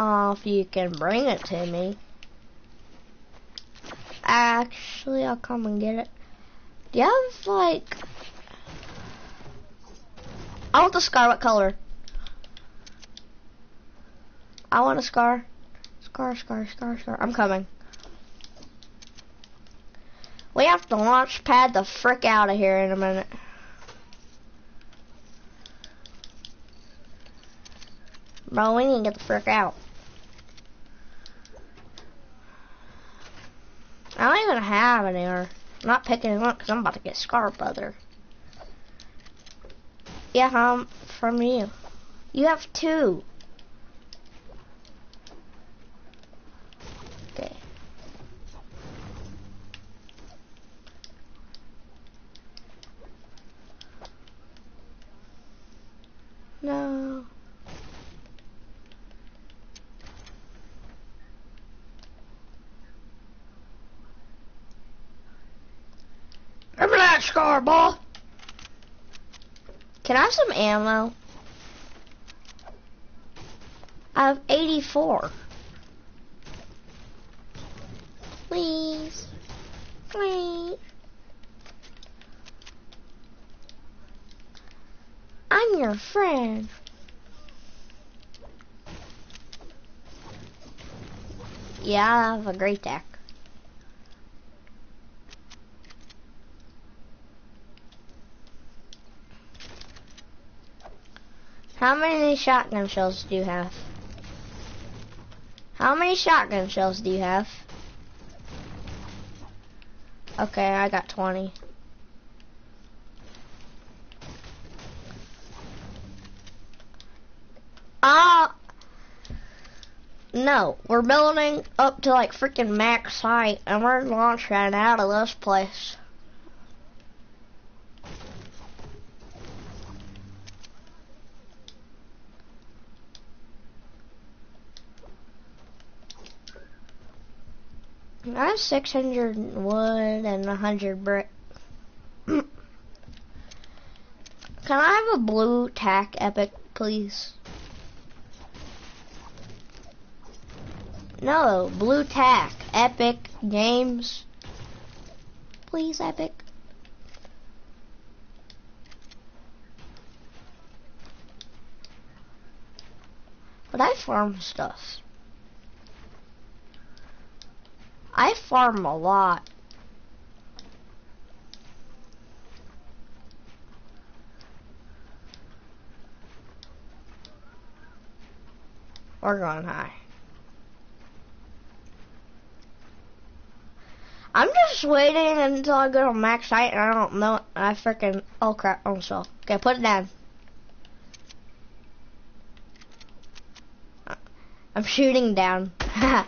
Uh, if you can bring it to me. Actually, I'll come and get it. Do you have, like... I want the scar. What color? I want a scar. Scar, scar, scar, scar. I'm coming. We have to launch pad the frick out of here in a minute. Bro, we need to get the frick out. I don't even have an Or I'm not picking them up because I'm about to get scar brother. Yeah, um, from you. You have two. Okay. No. Remember that scar, ball? Can I have some ammo? I have 84. Please. Please. I'm your friend. Yeah, I have a great deck. How many shotgun shells do you have? How many shotgun shells do you have? Okay, I got 20. Ah! no, we're building up to like freaking max height and we're launching out of this place. I have 600 wood and 100 brick. Can I have a blue tack epic, please? No, blue tack, epic games. Please, epic. But I farm stuff. I farm a lot. We're going high. I'm just waiting until I go to max height and I don't know. I freaking. Oh crap. Oh, so. Okay, put it down. I'm shooting down. Ha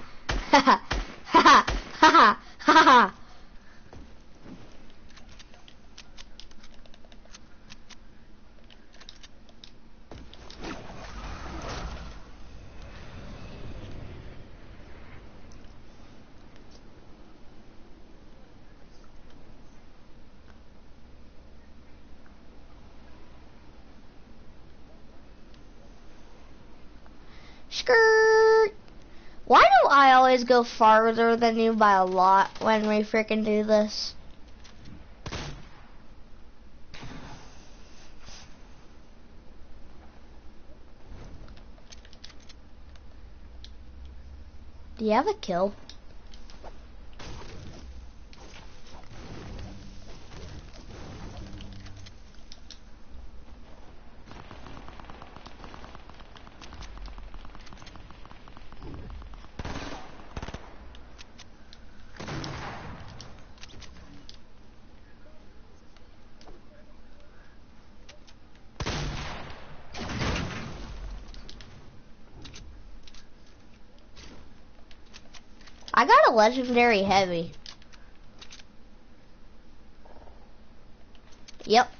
ha. Ha ha. Ha ha. Ha ha. Skirt. Why do I go farther than you by a lot when we freaking do this? Do you have a kill? I got a legendary heavy. Yep.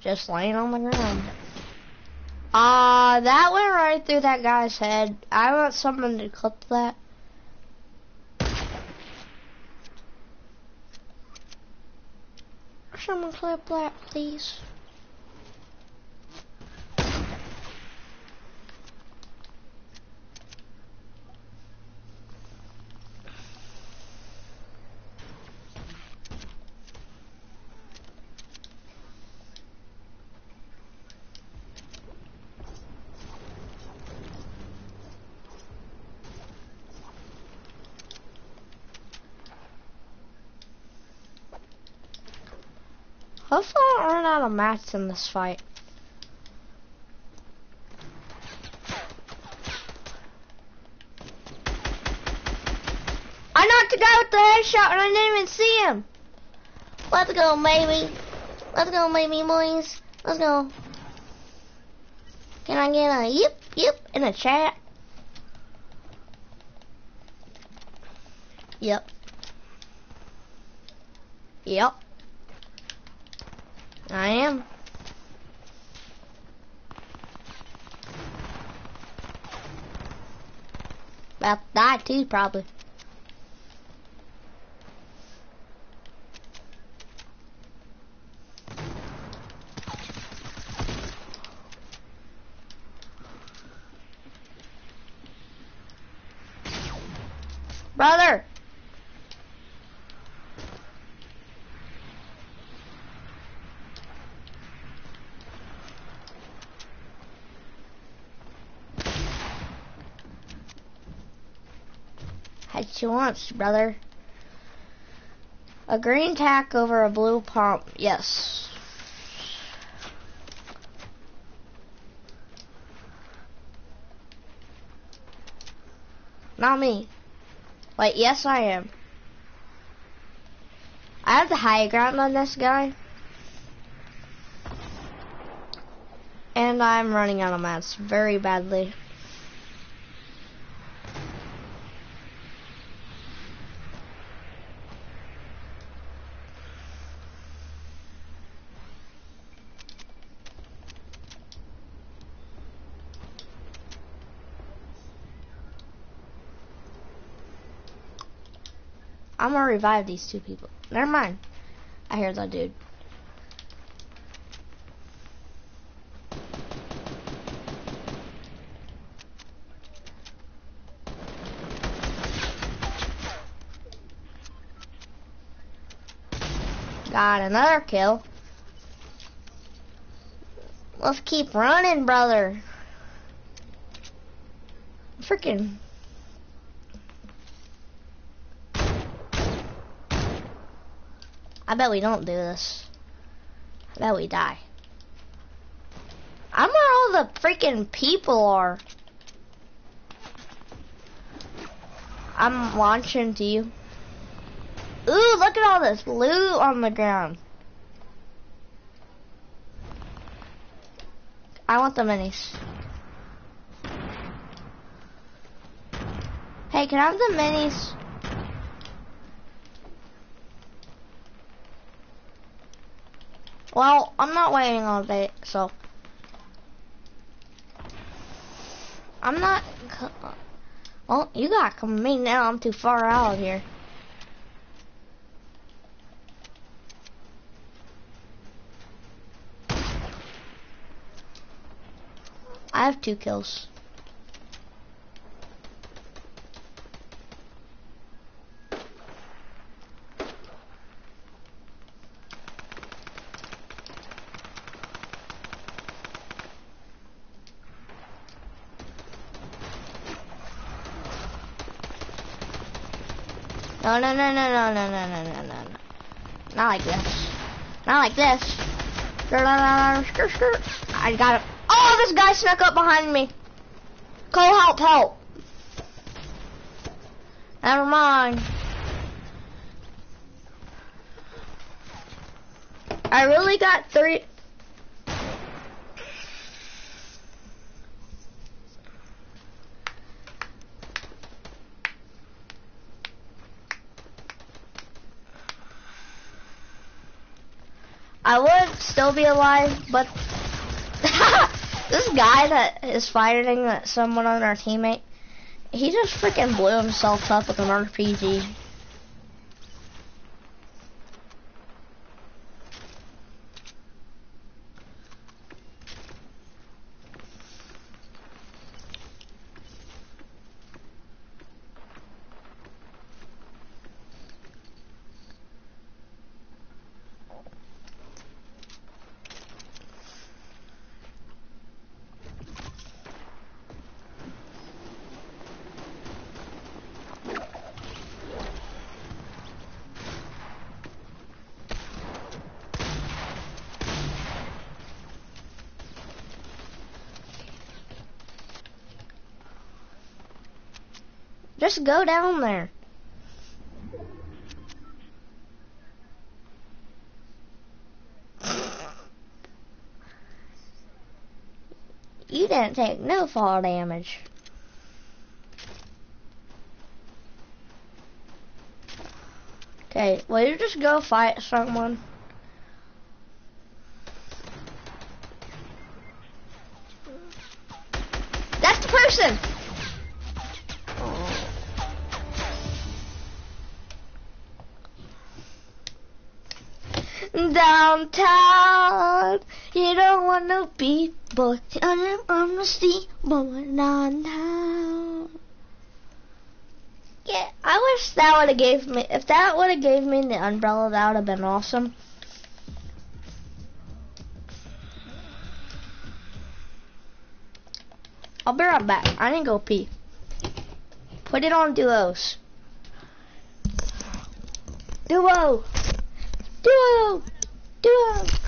Just laying on the ground. Ah, uh, that went right through that guy's head. I want someone to clip that. Someone clip that, please. Out of mats in this fight. I knocked the guy with the headshot and I didn't even see him. Let's go, baby. Let's go, baby boys. Let's go. Can I get a yip, yip in the chat? Yep. Yep. I am. About to die too, probably. Brother! Had she wants, brother. A green tack over a blue pump. Yes. Not me. Wait, yes I am. I have the high ground on this guy. And I'm running out of mats very badly. I'm gonna revive these two people. Never mind. I hear that dude. Got another kill. Let's keep running, brother. Freaking I bet we don't do this. I bet we die. I'm where all the freaking people are. I'm launching to you. Ooh, look at all this loot on the ground. I want the minis. Hey, can I have the minis? Well, I'm not waiting all day, so. I'm not. Well, you gotta come me now. I'm too far out of here. I have two kills. No, no, no, no, no, no, no, no, no, no. Not like this. Not like this. I got it. Oh, this guy snuck up behind me. Cole, help, help. Never mind. I really got three. I would still be alive, but this guy that is fighting someone on our teammate, he just freaking blew himself up with an RPG. Just go down there. You didn't take no fall damage. Okay, will you just go fight someone? Downtown, you don't want no people. I'm on the street, but downtown. Yeah, I wish that would have gave me, if that would have gave me the umbrella, that would have been awesome. I'll be right back. I didn't go pee. Put it on duos. Duo! Duo! Duo! Don't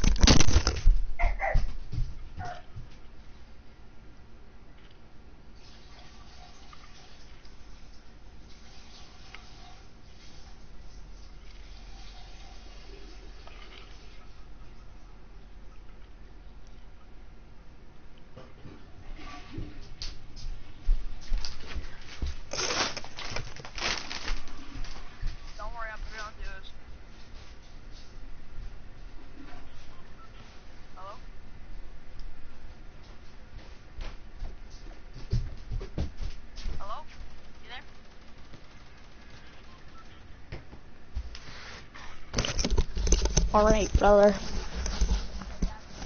Alright, brother.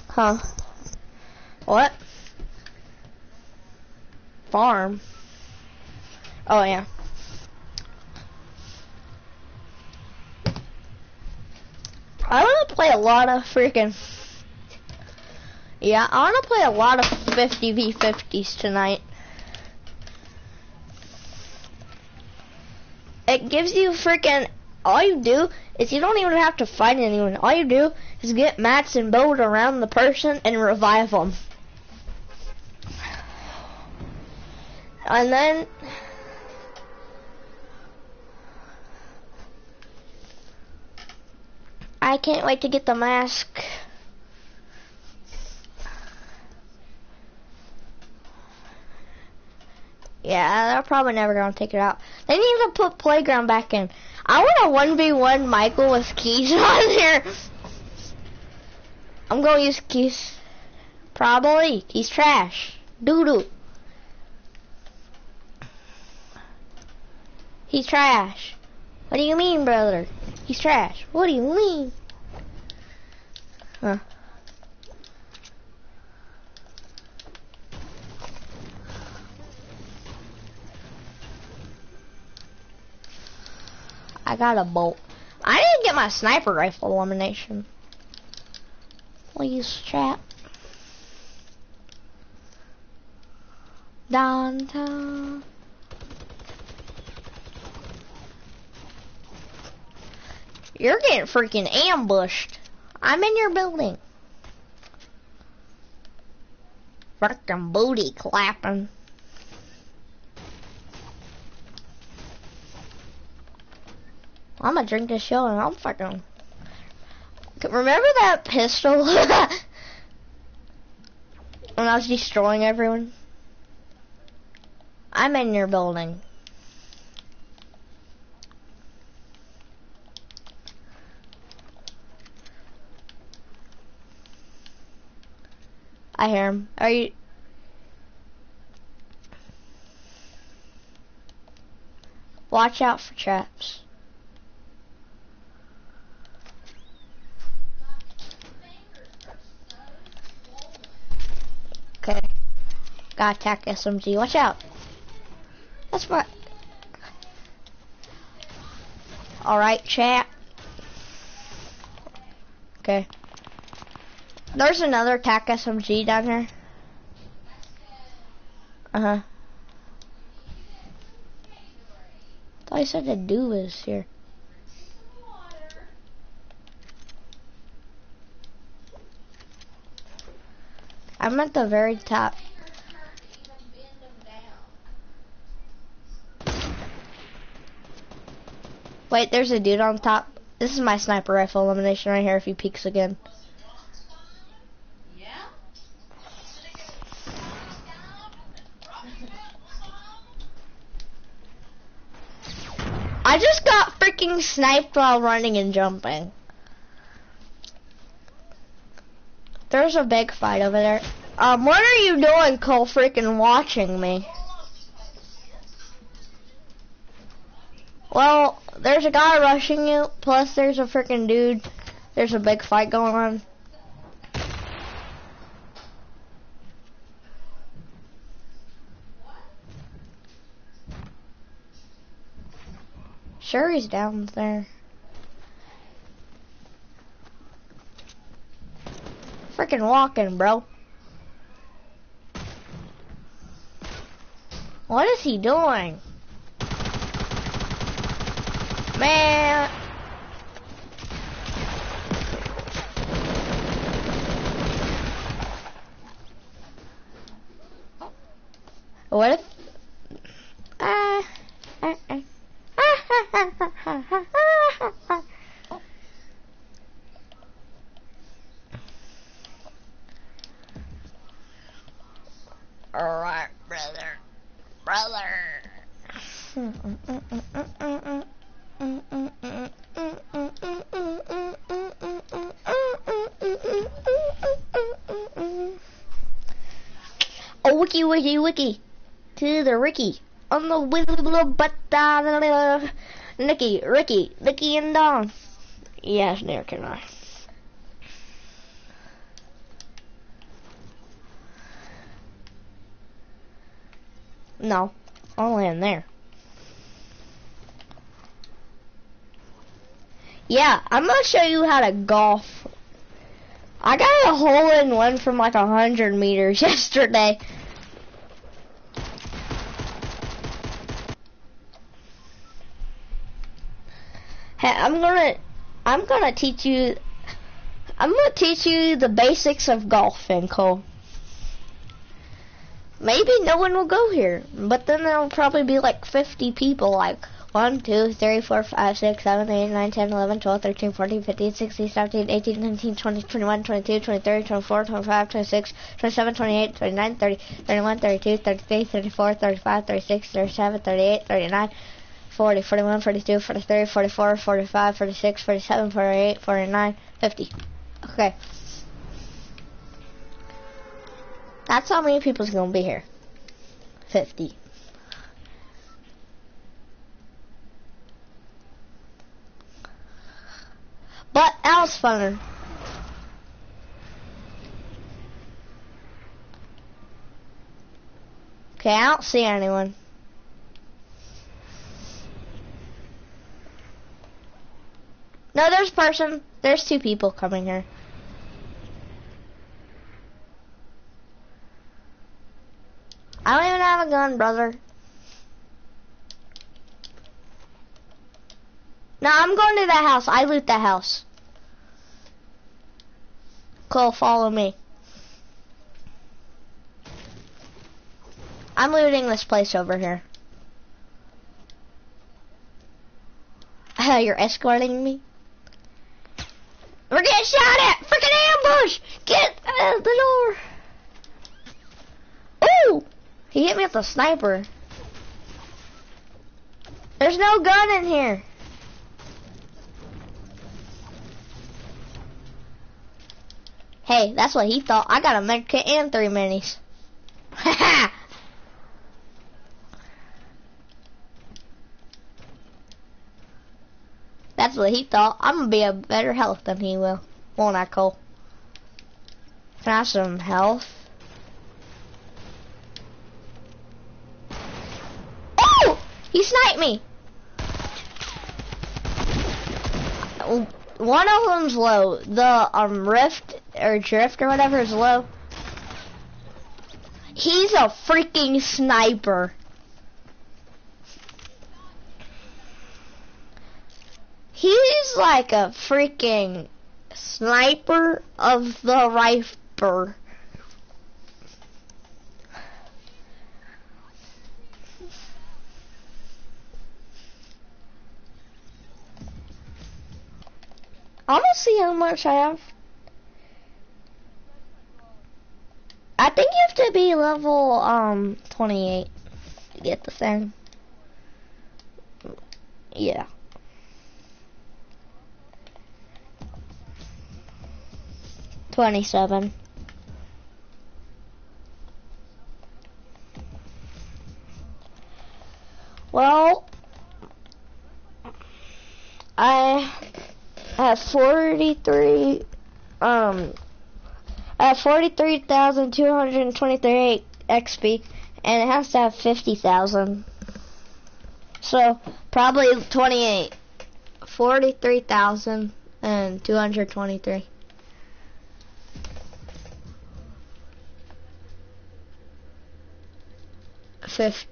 Huh? What? Farm? Oh, yeah. I want to play a lot of freaking... Yeah, I want to play a lot of 50v50s tonight. It gives you freaking... All you do is you don't even have to fight anyone. All you do is get mats and build around the person and revive them. And then... I can't wait to get the mask. Yeah, they're probably never gonna take it out. They need to put playground back in. I want a one v one Michael with keys on here. I'm gonna use keys. Probably. He's trash. Doo doo. He's trash. What do you mean, brother? He's trash. What do you mean? Huh. I got a bolt. I didn't get my sniper rifle elimination. Please, chat. Downtown. You're getting freaking ambushed. I'm in your building. Freaking booty clapping. I'm gonna drink this show and I'm fucking. Remember that pistol? when I was destroying everyone? I'm in your building. I hear him. Are you? Watch out for traps. Okay. Got attack SMG. Watch out. That's what. Alright, chat. Okay. There's another attack SMG down here. Uh huh. Thought I said the do is here. I'm at the very top. Wait, there's a dude on top. This is my sniper rifle elimination right here if he peeks again. I just got freaking sniped while running and jumping. There's a big fight over there. Um, what are you doing, Cole, freaking watching me? Well, there's a guy rushing you, plus there's a freaking dude. There's a big fight going on. Sure, he's down there. Freaking walking, bro. What is he doing? Man. What if... Uh, uh, uh. Alright, brother. Brother. Oh, wiki, wiki. To the Ricky. On the little butt Nikki, Ricky, Nicky and Don. Yes, neither can I. No, only in there. Yeah, I'm gonna show you how to golf. I got a hole in one from like a hundred meters yesterday. I'm gonna, I'm gonna teach you, I'm gonna teach you the basics of golfing, Cole. Maybe no one will go here, but then there'll probably be like 50 people, like 1, 2, 3, 4, 5, 6, 7, 8, 9, 10, 11, 12, 13, 14, 15, 16, 17, 18, 19, 20, 21, 22, 23, 24, 25, 26, 27, 28, 29, 30, 31, 32, 33, 34, 35, 36, 37, 38, 39, 40, 41, 42, 43, 44, 45, 46, 47, 48, 49, 50. Okay. That's how many people's gonna be here. 50. But that was funner. Okay, I don't see anyone. No, there's a person. There's two people coming here. I don't even have a gun, brother. No, I'm going to that house. I loot that house. Cole, follow me. I'm looting this place over here. You're escorting me? We're getting shot at! Freaking ambush! Get uh, the door! Ooh! He hit me with a sniper. There's no gun in here. Hey, that's what he thought. I got a med kit and three minis. Ha Ha That's what he thought. I'm gonna be a better health than he will. Won't I, Cole? Can I have some health? Oh! He sniped me! One of them's low. The um rift or drift or whatever is low. He's a freaking sniper. He's like a freaking sniper of the rifle. I want to see how much I have. I think you have to be level um 28 to get the thing. Yeah. Twenty-seven. Well, I have 43, um, I have 43,223 XP, and it has to have 50,000. So, probably 28. 43,223. Fifth.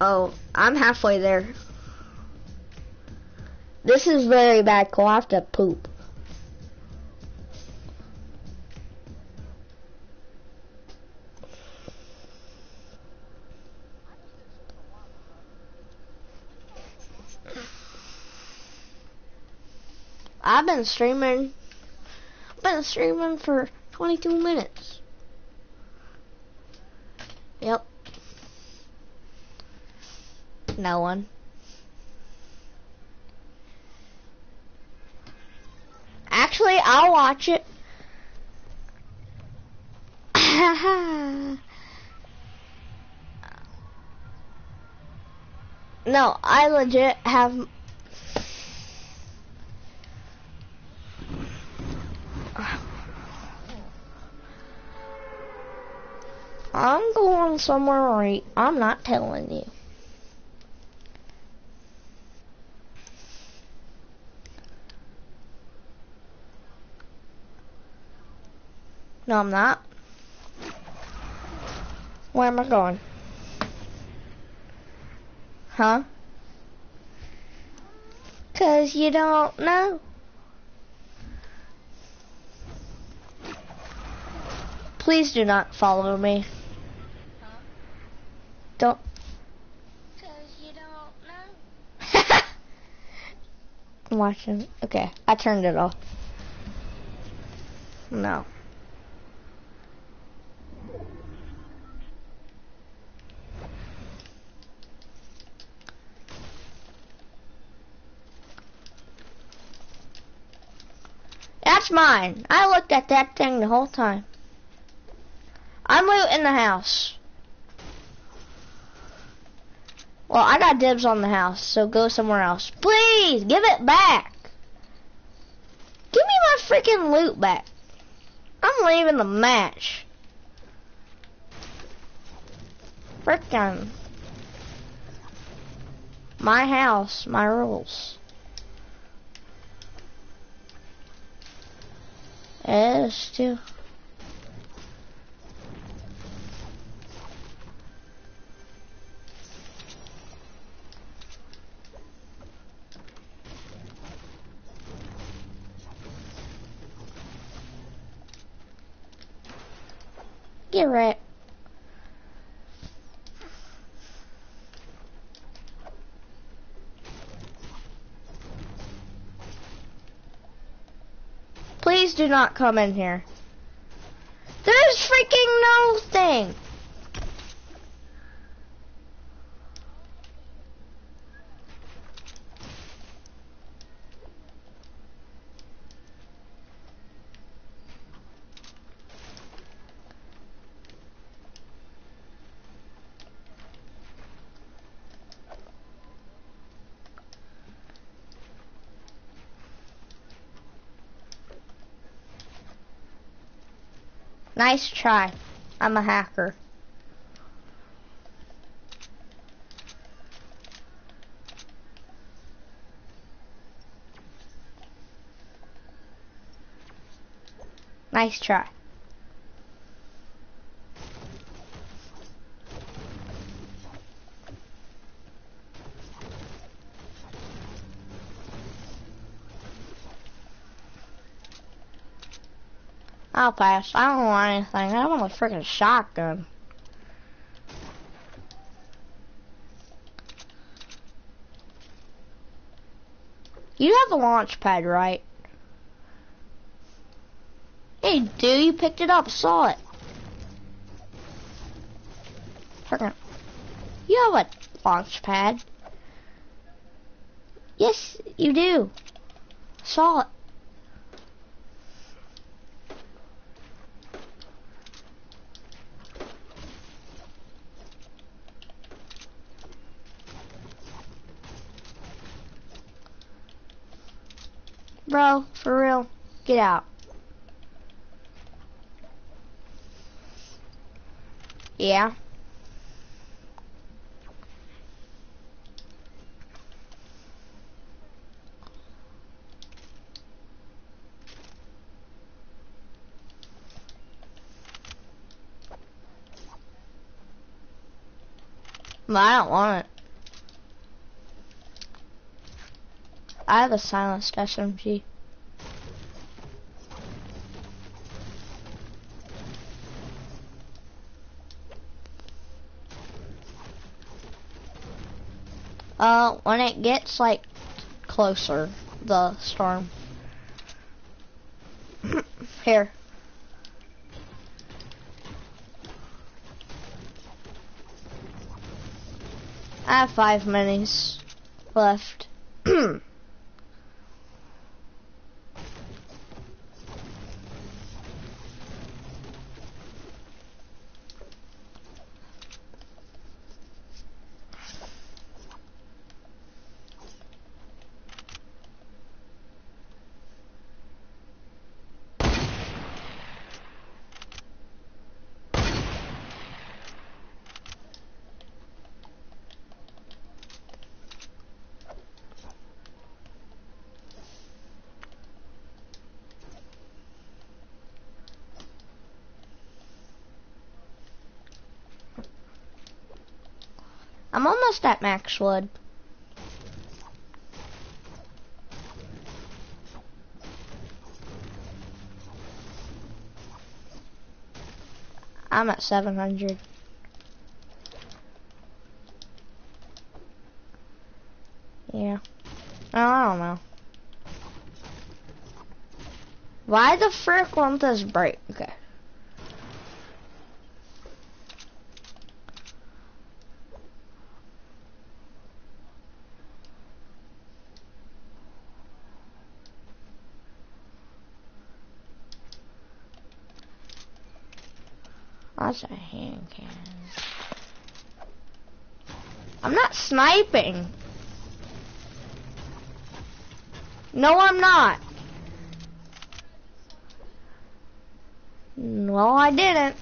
Oh, I'm halfway there. This is very bad. I have to poop. I've been streaming. Been streaming for 22 minutes. Yep. No one. Actually, I'll watch it. no, I legit have. I'm going somewhere right. I'm not telling you. No, I'm not. Where am I going? Huh? Cause you don't know. Please do not follow me. Don't. Cause you don't know. I'm watching. Okay, I turned it off. No. That's mine. I looked at that thing the whole time. I'm looting the house. Well, I got dibs on the house, so go somewhere else. Please, give it back. Give me my freaking loot back. I'm leaving the match. Frickin'. My house, my rules. Yeah, still. Get right. Please do not come in here. There's freaking no thing. Nice try. I'm a hacker. Nice try. I'll pass. I don't want anything. I want a freaking shotgun. You have a launch pad, right? Hey, dude, you picked it up. Saw it. Freaking. You have a launch pad. Yes, you do. Saw it. Bro, for out. Yeah. But I don't want it. I have a silenced SMG. Uh, when it gets like closer, the storm. Here. I have five minis left. I'm almost at max wood. I'm at 700. Yeah. Oh, I don't know. Why the frick won't this break? Okay. That's a cannon. I'm not sniping. No, I'm not. Well, I didn't.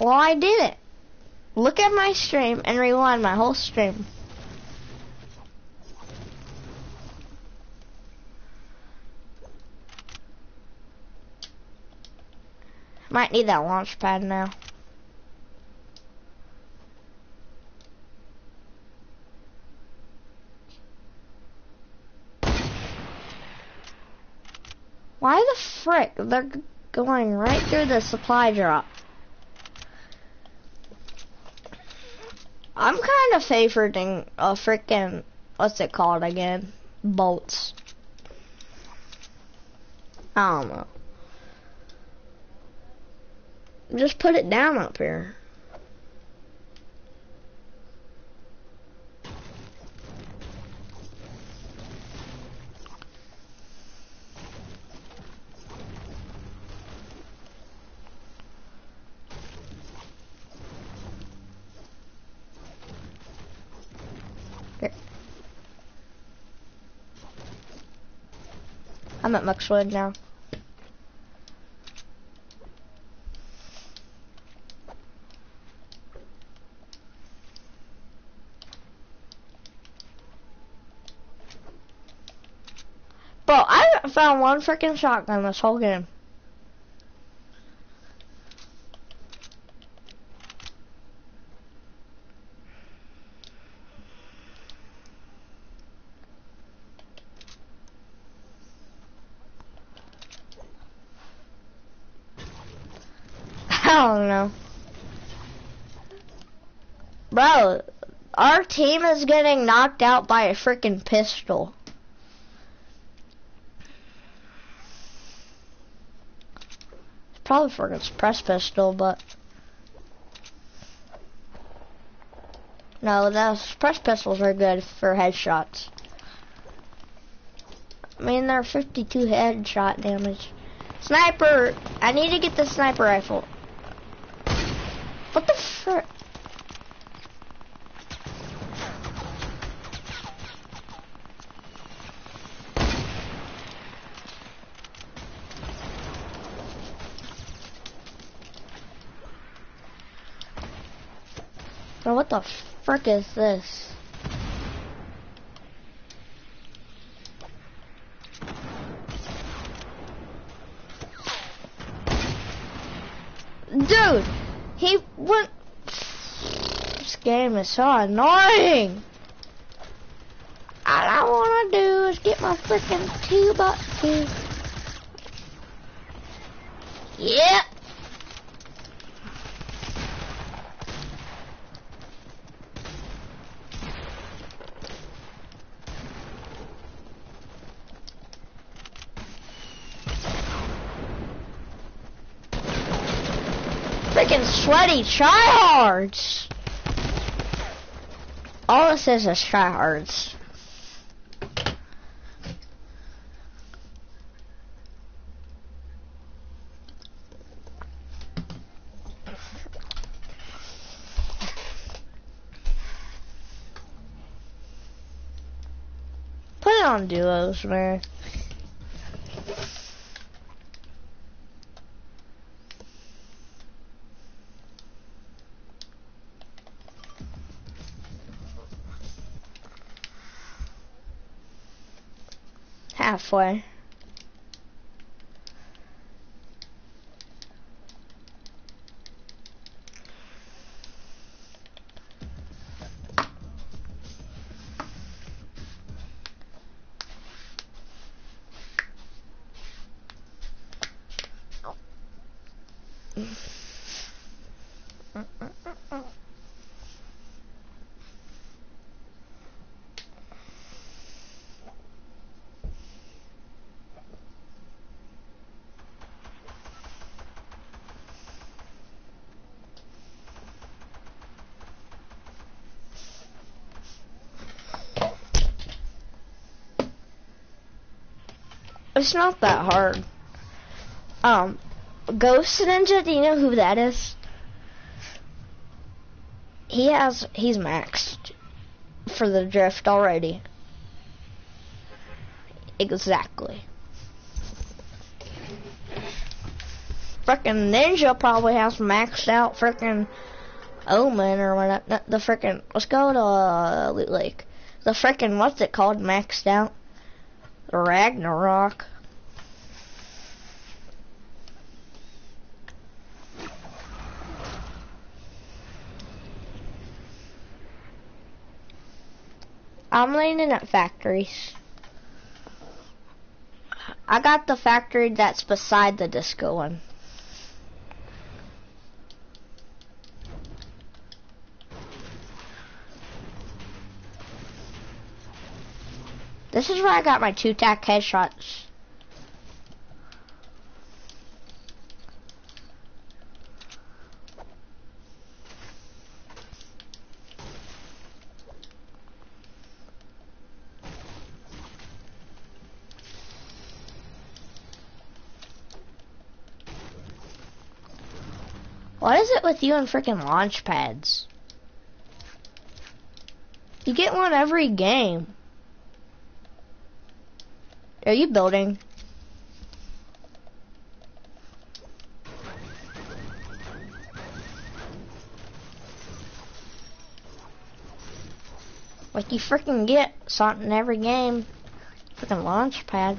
Well, I did it. Look at my stream and rewind my whole stream. Might need that launch pad now. Why the frick? They're going right through the supply drop. I'm kind of favoriting a frickin' what's it called again? Bolts. I don't know. Just put it down up here. I'm at max wood now. Bro, One freaking shotgun this whole game. I don't know. Bro, our team is getting knocked out by a freaking pistol. Probably for press pistol, but no, those press pistols are good for headshots. I mean, they're 52 headshot damage. Sniper! I need to get the sniper rifle. What the frick? What the frick is this? Dude, he went. This game is so annoying. All I wanna do is get my freaking two bucks. Yep. Freaking sweaty tryhards. All it says is tryhards. Put it on duos, man. Halfway. It's not that hard. Um, Ghost Ninja, do you know who that is? He has, he's maxed for the drift already. Exactly. Frickin' Ninja probably has maxed out frickin' Omen or whatever. The frickin' let's go to uh, Loot Lake. The frickin' what's it called maxed out? Ragnarok. I'm landing at factories. I got the factory that's beside the disco one. This is where I got my two tack headshots. What is it with you and freaking launch pads? You get one every game. Are you building? Like you freaking get something every game. Freaking launch pad.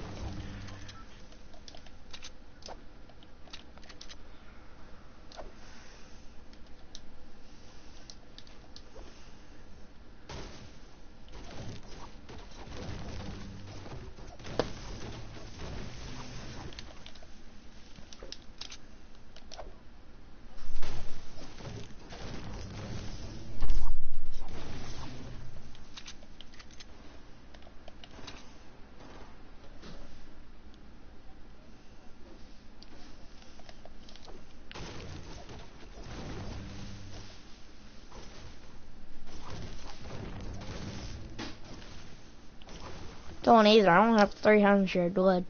Don't either. I don't have 300 wood.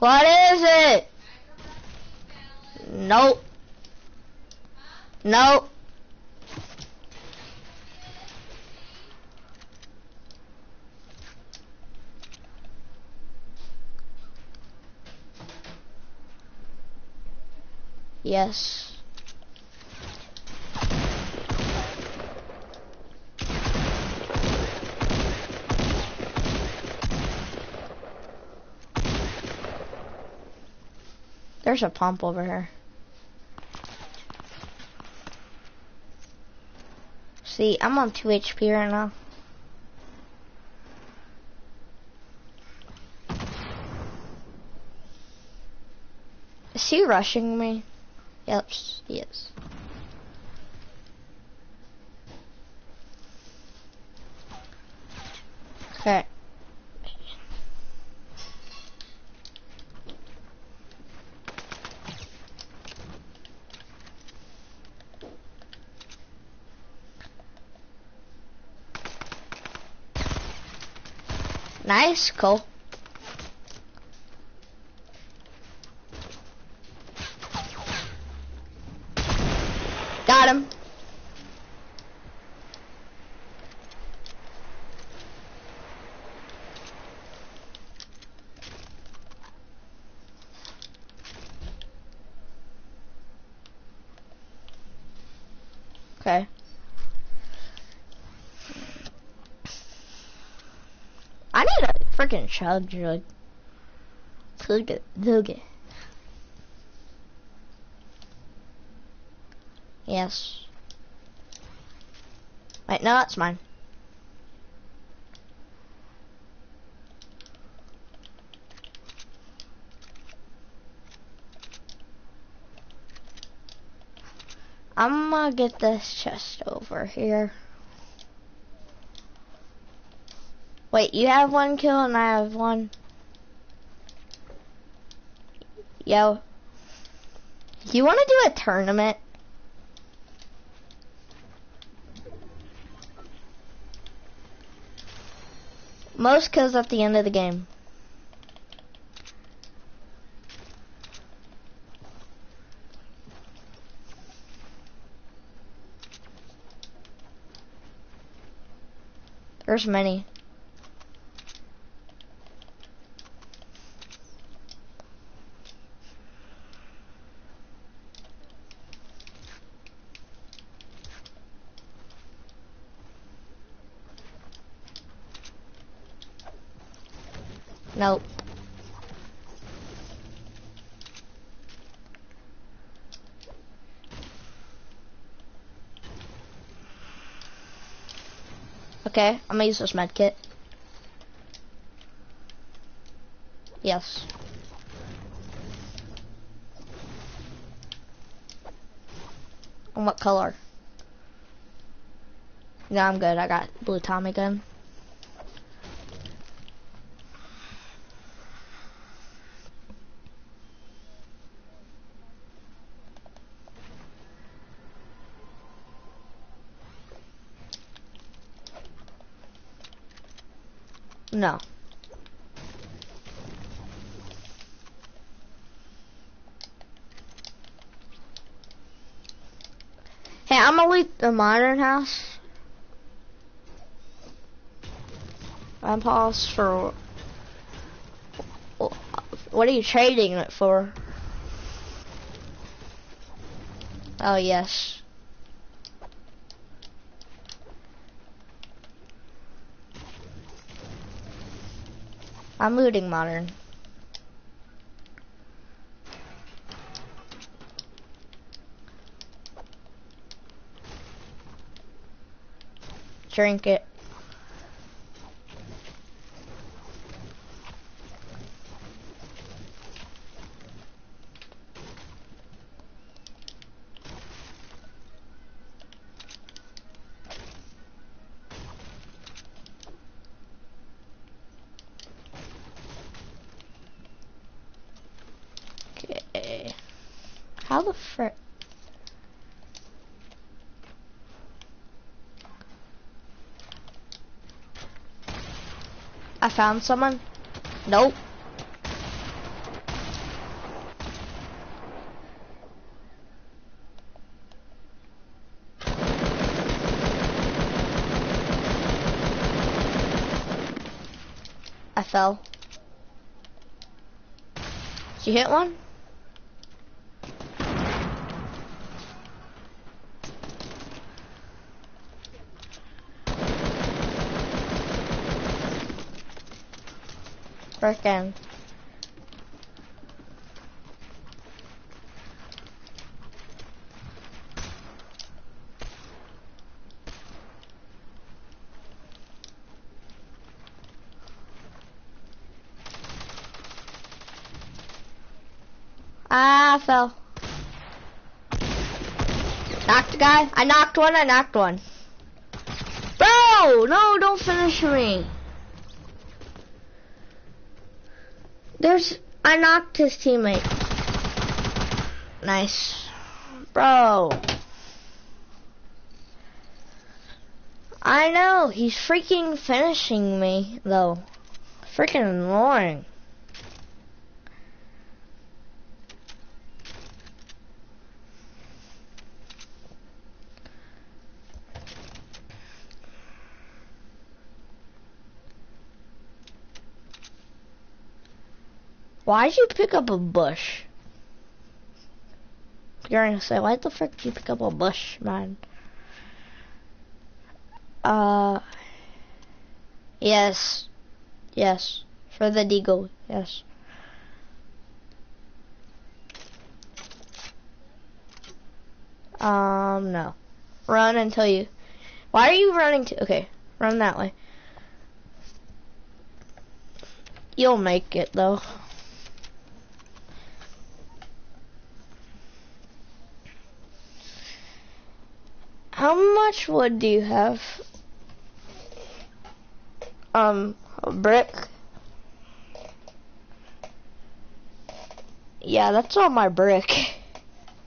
What is it? Nope. Nope. Yes. There's a pump over here. See, I'm on 2 HP right now. Is he rushing me? Yep, he is. Okay. Nice, cool. Got him. Okay. I freaking chug jug. Look at, look at. Yes. Wait, no, that's mine. I'm gonna get this chest over here. Wait, you have one kill and I have one. Yo. You wanna do a tournament? Most kills at the end of the game. There's many. Nope. Okay, I'm gonna use this med kit. Yes. And what color? No, I'm good. I got blue Tommy gun. No. Hey, I'm gonna leave the modern house. I'm paused for. What are you trading it for? Oh, yes. I'm looting modern. Drink it. Found someone. Nope. I fell. Did you hit one? Frickin'. Ah, I fell. Knocked a guy. I knocked one. I knocked one. Bro, no, don't finish me. There's, I knocked his teammate. Nice. Bro. I know, he's freaking finishing me, though. Freaking annoying. Why'd you pick up a bush? You're gonna say, why the frick did you pick up a bush, man? Uh, yes, yes, for the deagle, yes. Um, no. Run until you, why are you running to, okay, run that way. You'll make it though. How much wood do you have? Um, brick. Yeah, that's all my brick.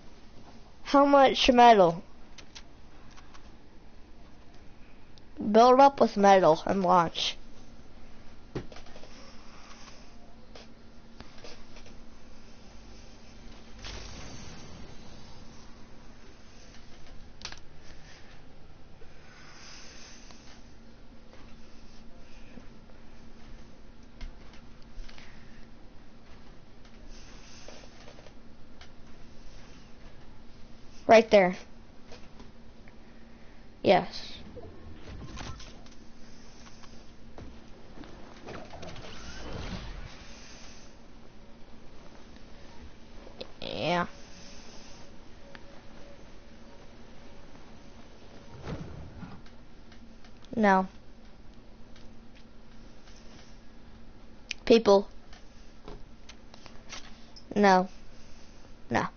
How much metal? Build up with metal and launch. Right there. Yes. Yeah. No. People. No. No.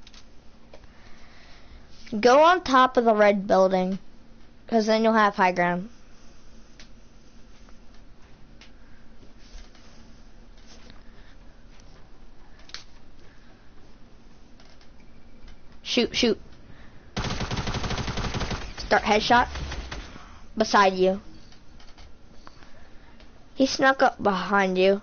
Go on top of the red building, because then you'll have high ground. Shoot, shoot. Start headshot. Beside you. He snuck up behind you.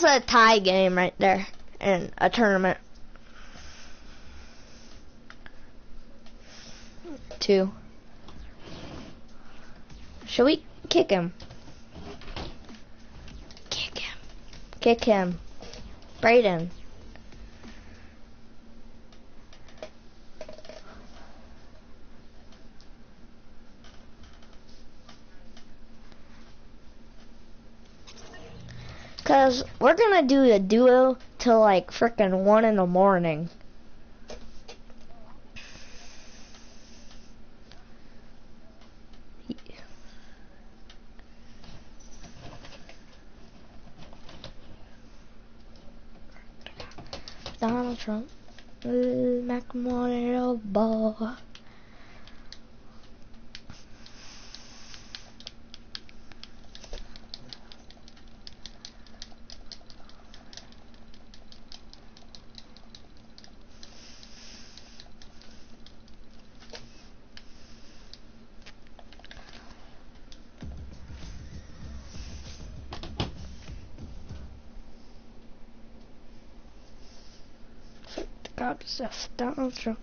Was a tie game right there in a tournament. Two. Should we kick him? Kick him. Kick him. Brayden. Cause we're gonna do a duo till like freaking one in the morning. Donald Trump, Mac ball. Got stuff down. So.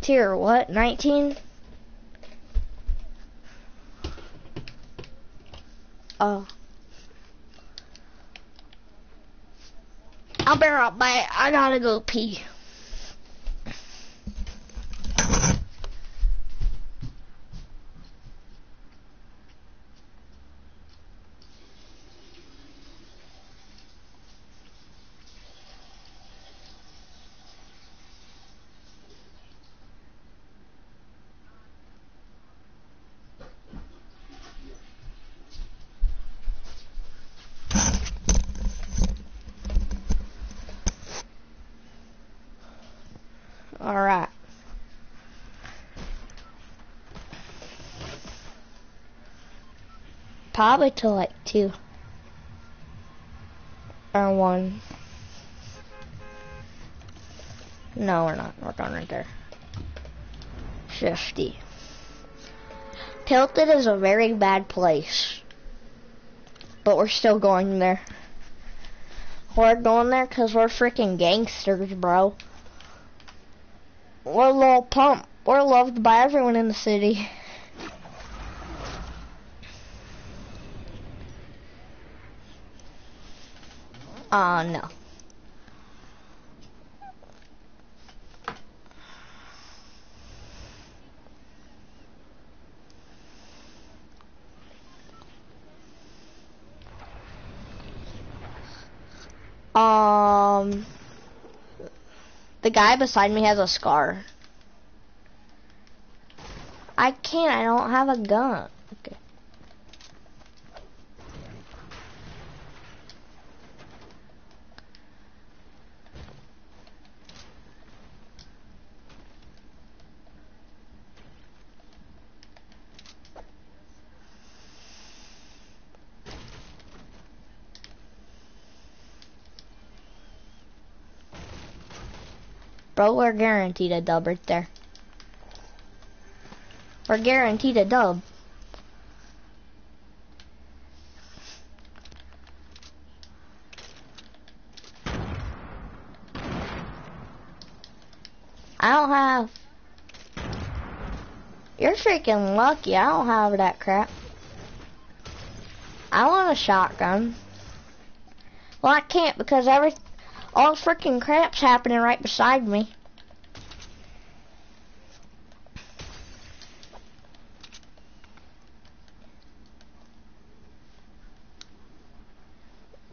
Tier what? 19? Oh. I'll be right back. I gotta go pee. Alright. Probably till like two. Or one. No, we're not. We're going right there. 50. Tilted is a very bad place. But we're still going there. We're going there because we're freaking gangsters, bro. We're a little pump. We're loved by everyone in the city. Uh, no. Um, the guy beside me has a scar. I can't, I don't have a gun. Okay. Bro, we're guaranteed a dub right there. We're guaranteed a dub. I don't have... You're freaking lucky. I don't have that crap. I want a shotgun. Well, I can't because every all freaking crap's happening right beside me.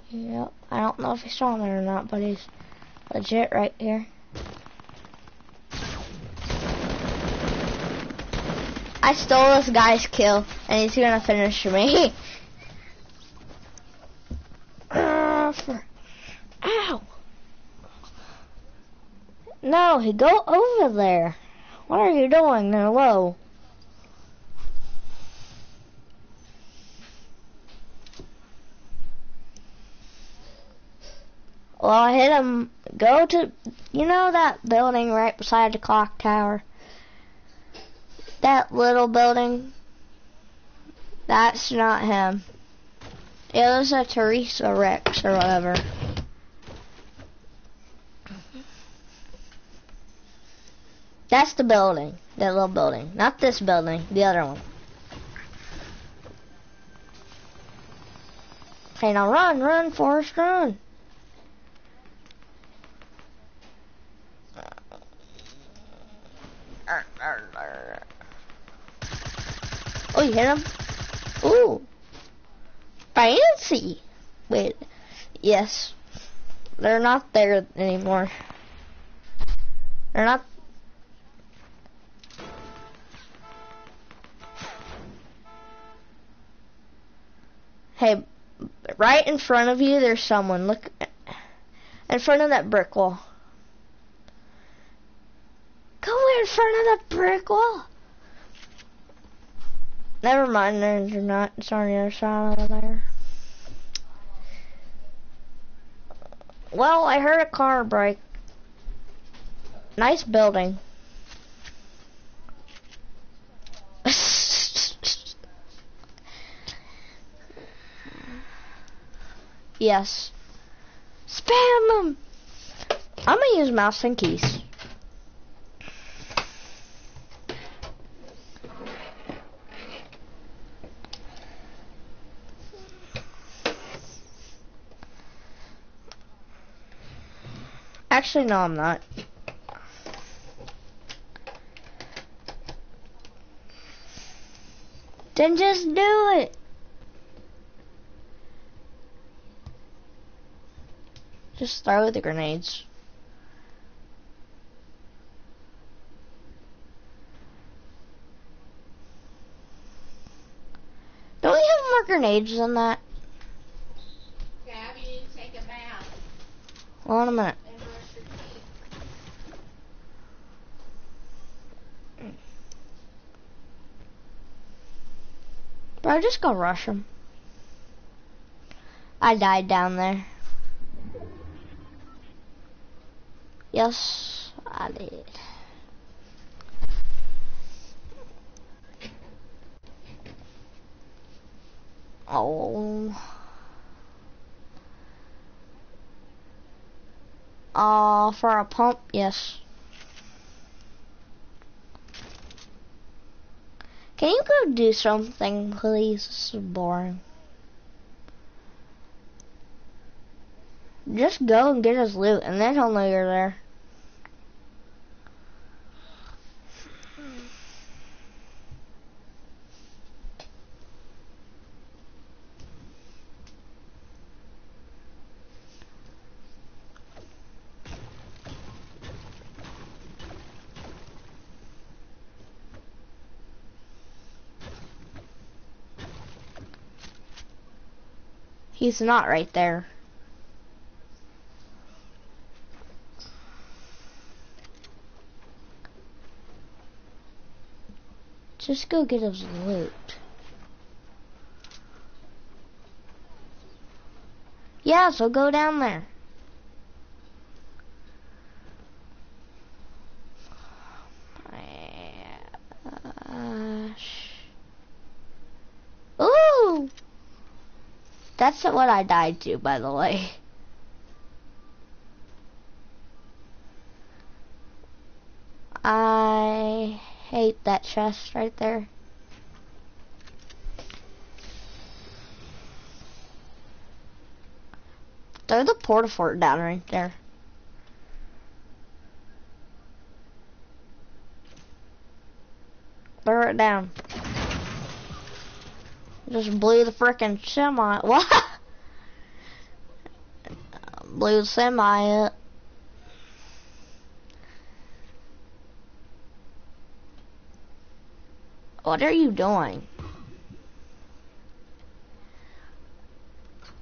Yep, I don't know if he saw me or not, but he's legit right here. I stole this guy's kill, and he's gonna finish me. uh, for, ow! No, he go over there. What are you doing there low? Well, I hit him. Go to, you know that building right beside the clock tower? That little building? That's not him. It was a Teresa Rex or whatever. That's the building. That little building. Not this building. The other one. Okay, now run, run, Forrest, run. Oh, you hit him? Ooh. Fancy. Wait. Yes. They're not there anymore. They're not Hey, right in front of you, there's someone. Look, in front of that brick wall. Go in front of the brick wall. Never mind, there's not. It's on the other side over there. Well, I heard a car break. Nice building. Yes. Spam them. I'm gonna use mouse and keys. Actually, no, I'm not. Then just do it. Just throw the grenades. Don't we have more grenades than that? Gabby take a bath Hold on a minute. and brush her teeth. Bro, just go rush him. I died down there. Yes, I did. Oh. Uh, for a pump, yes. Can you go do something, please? This is boring. Just go and get his loot, and then he'll know you're there. He's not right there. Just go get his loot. Yeah, so go down there. Gosh. Ooh! That's what I died to, by the way. I hate that chest right there. Throw the Port-a-Fort down right there. Throw it down. Just blew the frickin' semi. What? The semi up. What are you doing?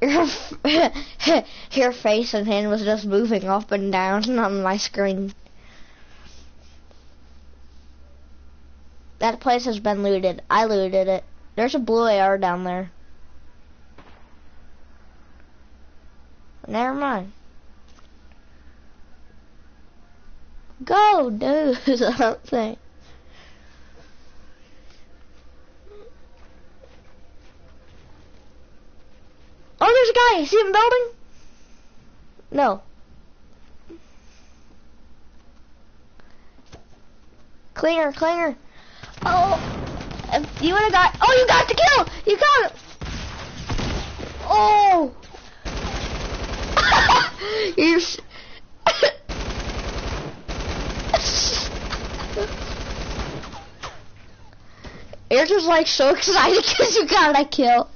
Your, your face and hand was just moving up and down on my screen. That place has been looted. I looted it. There's a blue AR down there. Never mind. Go do something. Oh, there's a guy. See him building? No. Cleaner, cleaner. Oh. You would have got, oh, you got the kill! You got it! Oh! You sh- You're just like so excited because you got a kill.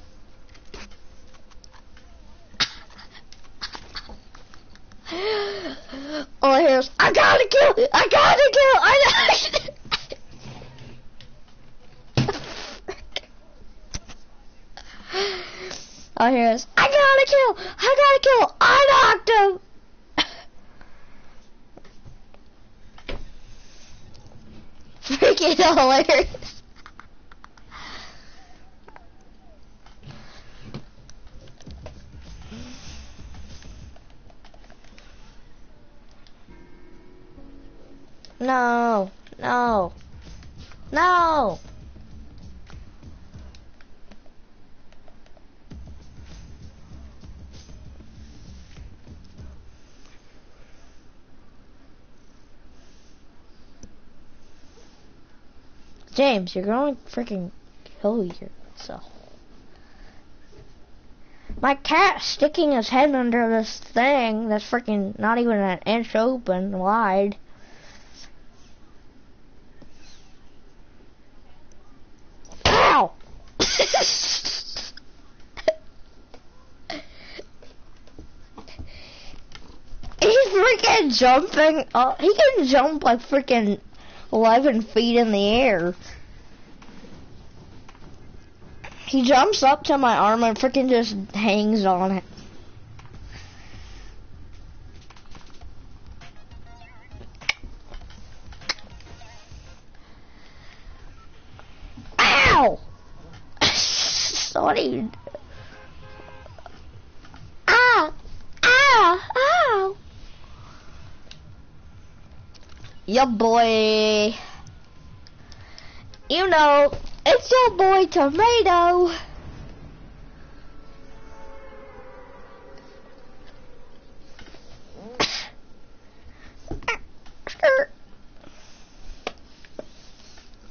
All I hear is, I got a kill! I got a kill! I got All I hear is, I got a kill! I got a kill! I knocked him! Freaking hilarious. No, no, no. James, you're going to freaking kill yourself. My cat's sticking his head under this thing that's freaking not even an inch open wide. Ow! He's freaking jumping. Uh, he can jump like freaking 11 feet in the air. He jumps up to my arm and freaking just hangs on it. Ow! Sorry. Ah! Ah! Ow! Yeah, boy. You know, it's your boy Tomato.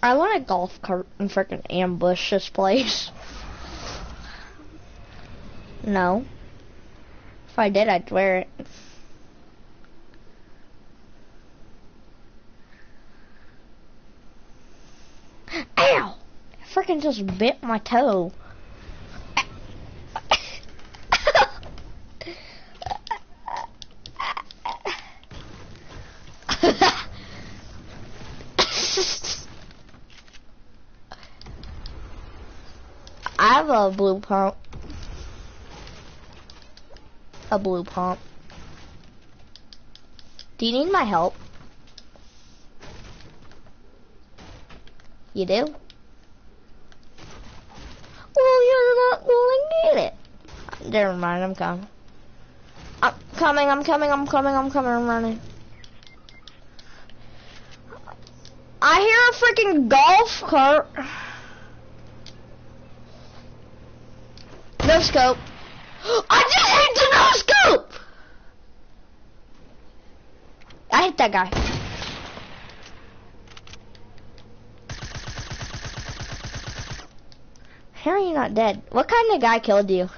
I want a golf cart and freaking ambush this place. No. If I did, I'd wear it. Ow! I freaking just bit my toe. I have a blue pump. A blue pump. Do you need my help? You do? Well, you're not going to get it. Never mind, I'm coming. I'm coming, I'm coming, I'm coming, I'm coming, I'm running. I hear a freaking golf cart. No scope. I just hit the no scope! I hit that guy. How are you not dead? What kind of guy killed you?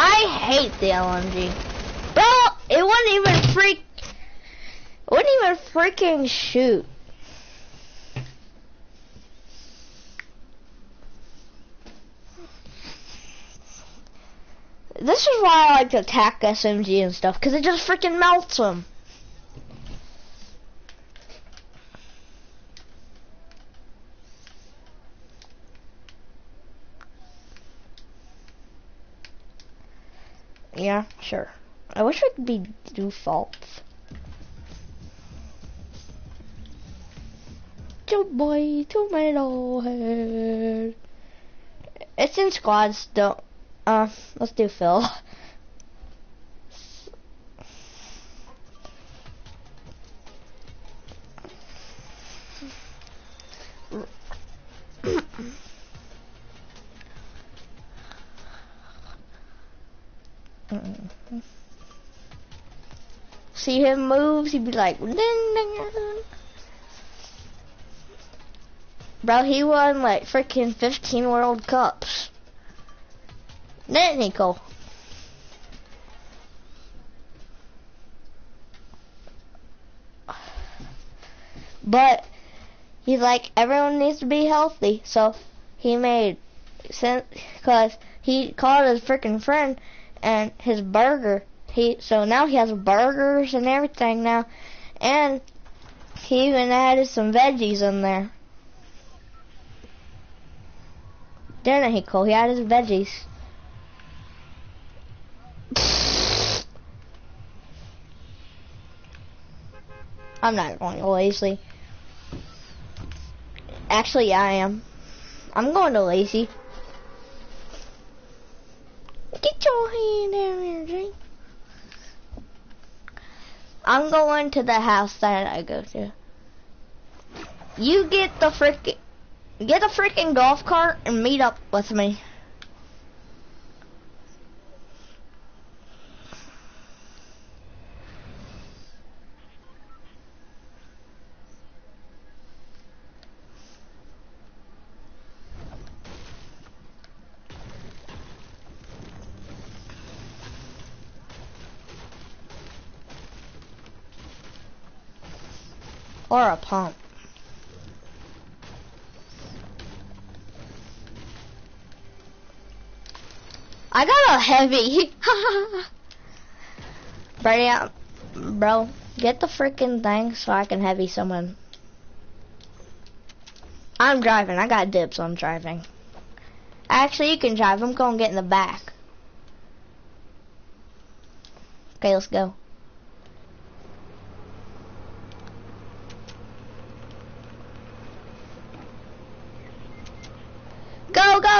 I hate the LMG. Bro, it wouldn't even freak. It wouldn't even freaking shoot. This is why I like to attack SMG and stuff, because it just freaking melts them. Yeah, sure. I wish I could be do defaults. Your boy tomato head. It's in squads, don't uh, let's do Phil. See him moves, he'd be like, ding, ding, ding. Bro, he won like freaking 15 World Cups. Didn't he, Cole? But he's like, everyone needs to be healthy. So he made sense because he called his freaking friend and his burger. He so now he has burgers and everything now, and he even added some veggies in there. Didn't he, Cole? He added veggies. I'm not going to Lazy. Actually, I am. I'm going to Lazy. Get your hand down here, Jane. I'm going to the house that I go to. You get the frickin' get a freaking golf cart and meet up with me. Or a pump. I got a heavy. Uh, bro, get the freaking thing so I can heavy someone. I'm driving. I got dips. I'm driving. Actually, you can drive. I'm going to get in the back. Okay, let's go.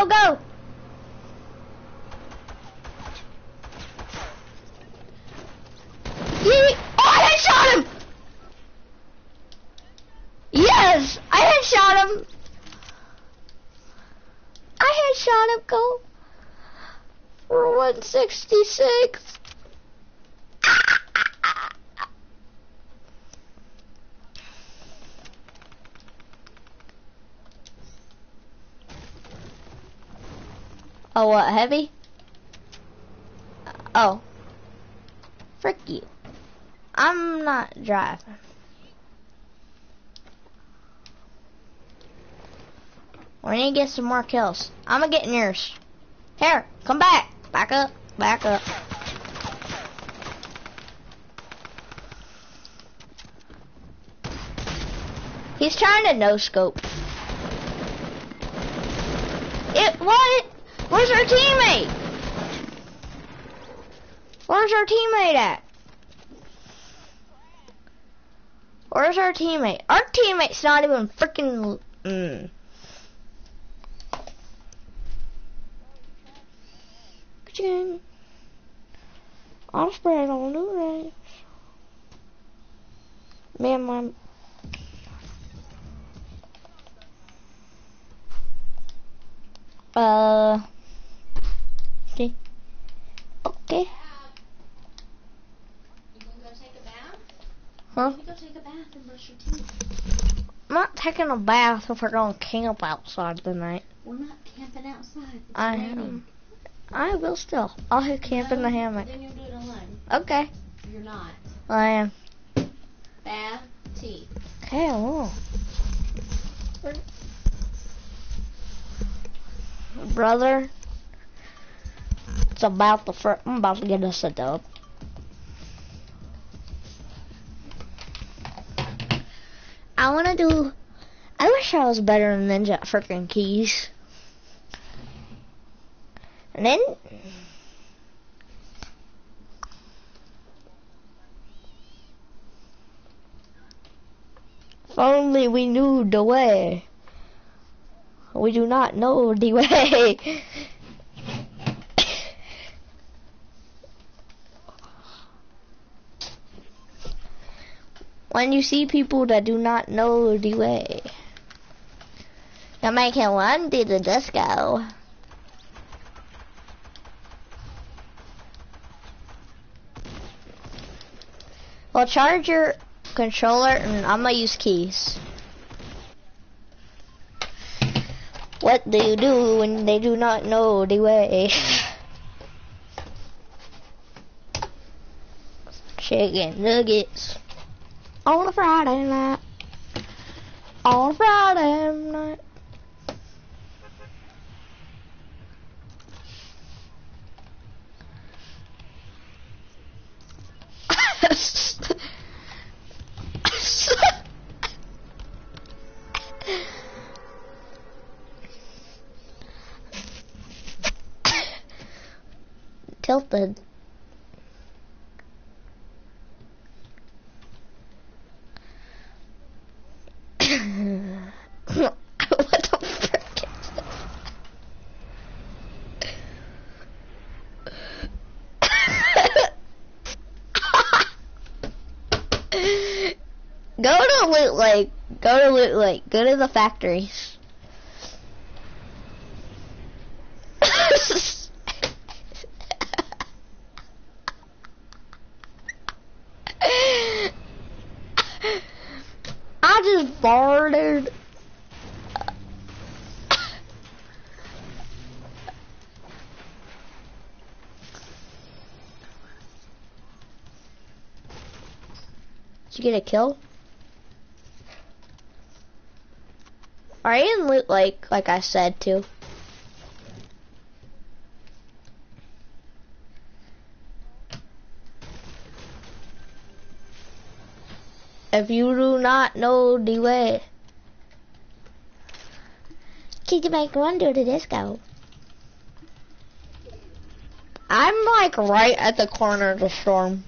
Go! He, oh, I headshot him! Yes, I headshot him. I headshot him. Go. For 166. Oh, heavy? Oh. Frick you. I'm not driving. We need to get some more kills. I'm gonna get yours. Here, come back. Back up. Back up. He's trying to no scope. It what? Where's our teammate? Where's our teammate at? Where's our teammate? Our teammate's not even freaking. Mm. I'll spread on the range. Me and my. Uh. Okay. Okay. You gonna go take a bath? Huh? You go take a bath and brush your teeth. I'm not taking a bath if we're going to camp outside tonight. We're not camping outside. It's I raining. am. I will still. I'll hit camp in the hammock. Then you'll do it alone. Okay. You're not. I am. Bath, teeth. Okay, I will. Brother, it's about the first. I'm about to get us a dub. I want to do. I wish I was better than Ninja freaking keys. And then. If only we knew the way. We do not know the way. When you see people that do not know the way, you make him one to the disco. Well, charge your controller and I'm gonna use keys. What do you do when they do not know the way? Chicken nuggets on a Friday night. On a Friday night. Tilted. what the frick is that? Go to Loot Lake. Lake. Go to the factories. I just farted. Did you get a kill? Are you in Loot Lake, like I said too? If you do not know the way, can you make one to the disco. I'm like right at the corner of the storm.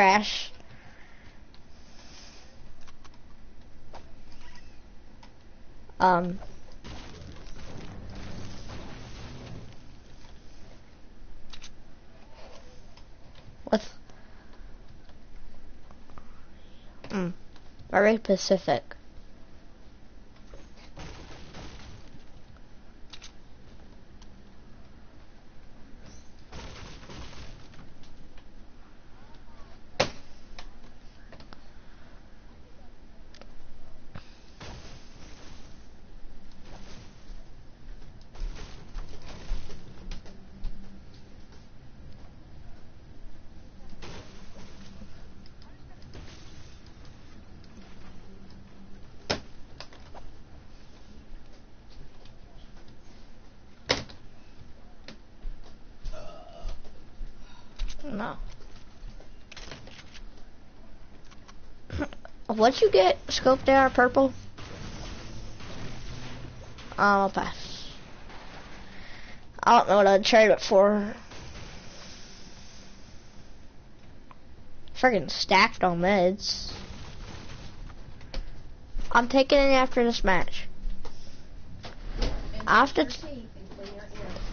Trash. Um. With Mm. Very Pacific. No. What'd you get? Scope there, purple? I'll pass. I don't know what I'd trade it for. Friggin' stacked on meds. I'm taking it after this match. I have to,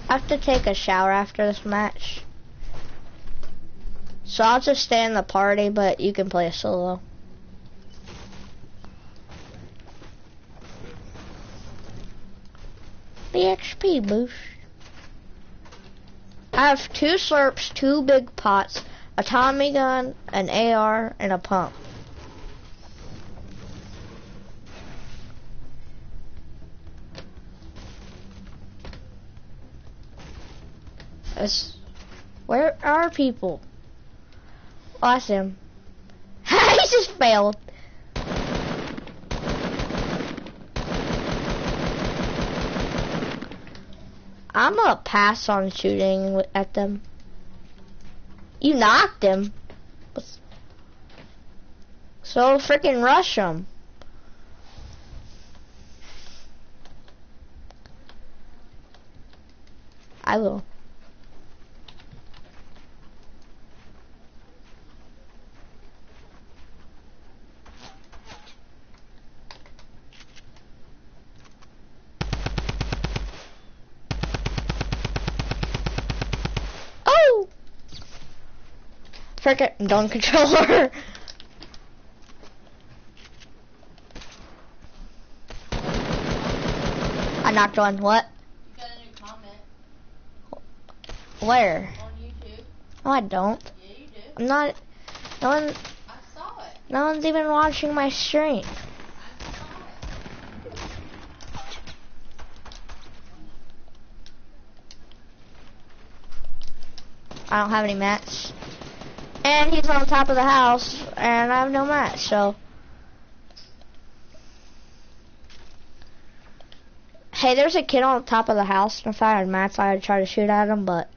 have to take a shower after this match. So I'll just stay in the party, but you can play a solo. The I have two slurps, two big pots, a Tommy gun, an AR, and a pump. It's, where are people? Him. he just failed. I'm gonna pass on shooting at them. You knocked him. So freaking rush him. I will. Oh! Frickin' don't controller. I knocked one. What? You got a new comment Where? on YouTube? No, I don't. Yeah, you do. I'm not. No one. I saw it. No one's even watching my stream. I saw it. I don't have any mats. And he's on top of the house, and I have no match, so. Hey, there's a kid on top of the house, and if I had mats, I'd try to shoot at him, but.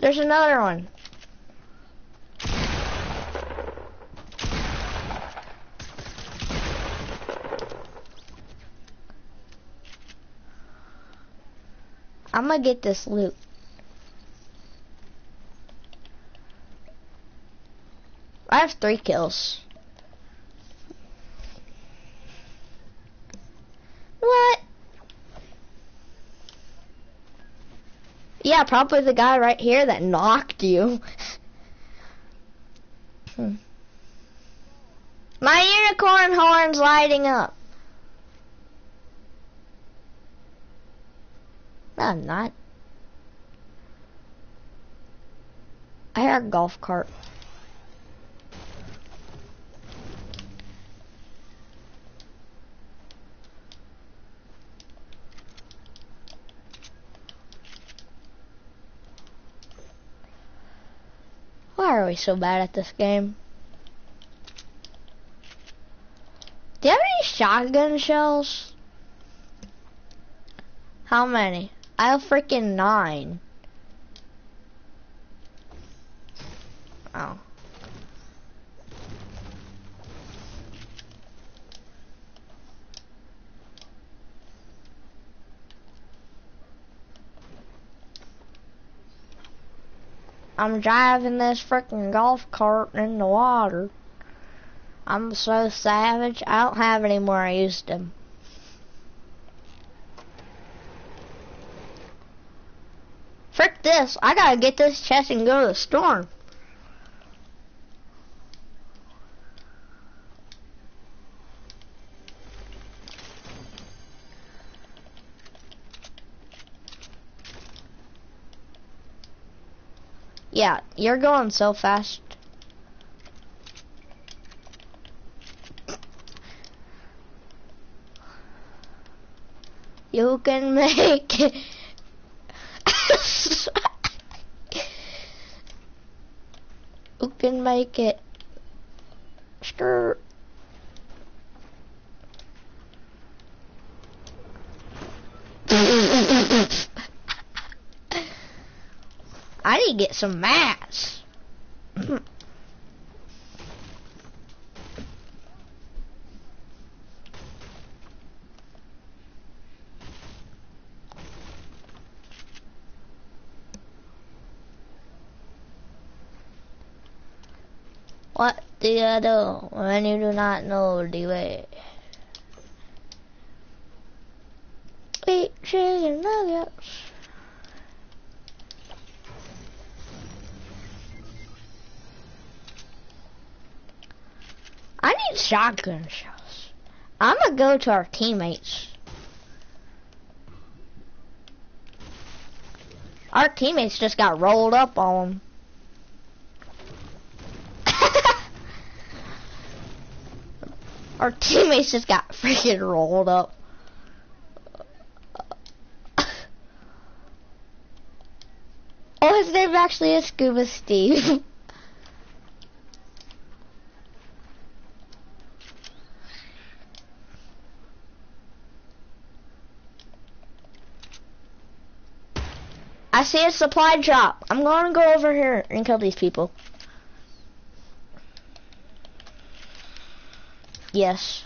There's another one. I'm gonna get this loot. I have three kills. What? Yeah, probably the guy right here that knocked you. Hmm. My unicorn horn's lighting up. No, I'm not. repair golf cart. Why are we so bad at this game? Do you have any shotgun shells? How many? I have freaking nine. Oh. I'm driving this freaking golf cart in the water. I'm so savage. I don't have any more. I used them. Frick this. I gotta get this chest and go to the storm. Yeah, you're going so fast. You can make it. you can make it. Stir. I need to get some mats. Do when you do not know the way? Eat chicken nuggets. I need shotgun shells. I'm gonna go to our teammates. Our teammates just got rolled up on them. Our teammates just got freaking rolled up. Oh, his name actually is Scuba Steve. I see a supply drop. I'm gonna go over here and kill these people. Yes.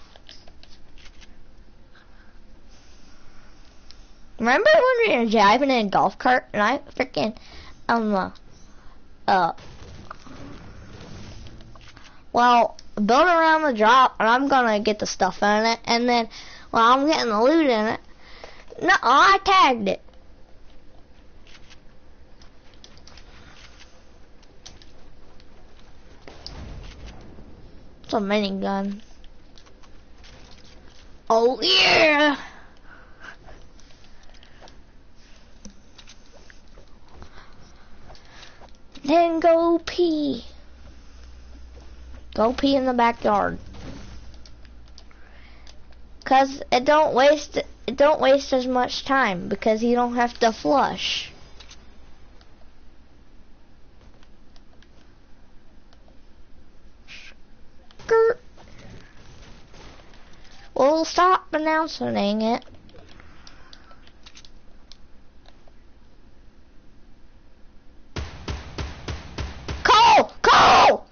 Remember when we were driving in a golf cart and I freaking um uh, uh well build around the drop and I'm gonna get the stuff in it and then while I'm getting the loot in it no I tagged it It's a minigun. Oh yeah! Then go pee. Go pee in the backyard. Cause it don't waste it don't waste as much time because you don't have to flush. Skirt. Well, stop announcing it. Cole! Cole!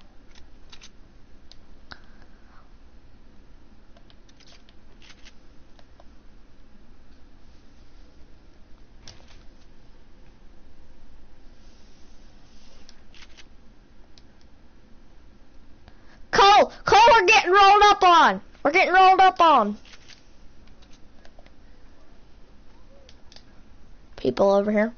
Cole! Cole, we're getting rolled up on! We're getting rolled up on! People over here.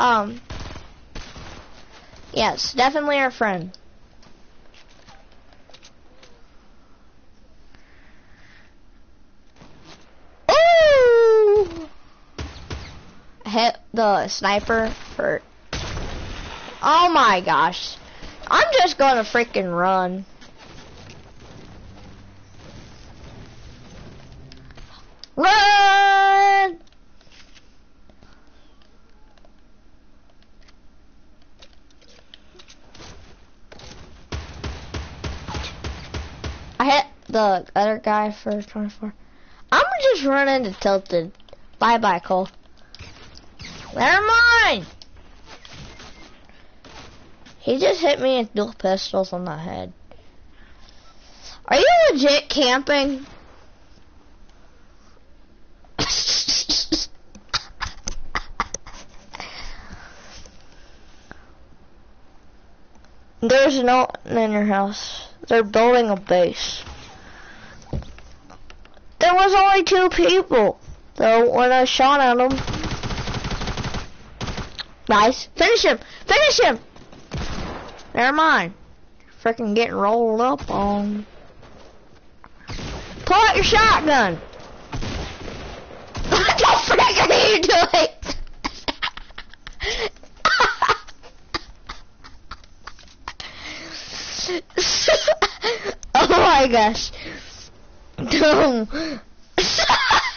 Um. Yes, definitely our friend. Ooh! Hit the sniper for. Oh my gosh. I'm just gonna freaking run. Run! I hit the other guy for 24. I'm just run into Tilted. Bye bye, Cole. Never mind! He just hit me with dual pistols on the head. Are you legit camping? There's no in your house. They're building a base. There was only two people, though, when I shot at them. Nice. Finish him! Finish him! Never mind. Freaking getting rolled up on. Pull out your shotgun! what the frick are you doing? oh my gosh. No.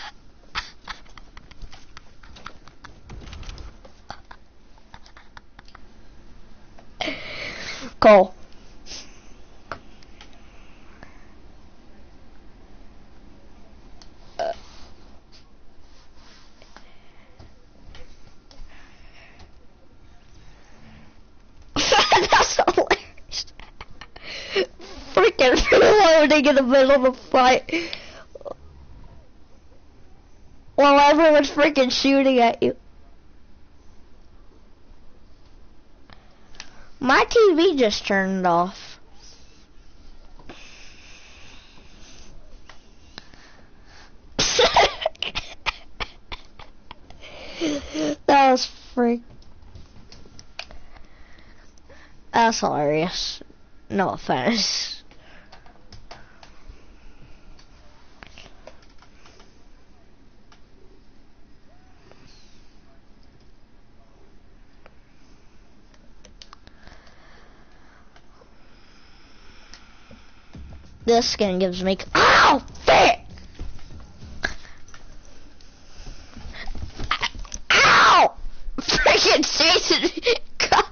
Reloading in the middle of a fight. While everyone's freaking shooting at you. My TV just turned off. that was freak. That's hilarious. No offense. This skin gives me. Ah, Ow! Fit! Ow! Freaking Jason! God.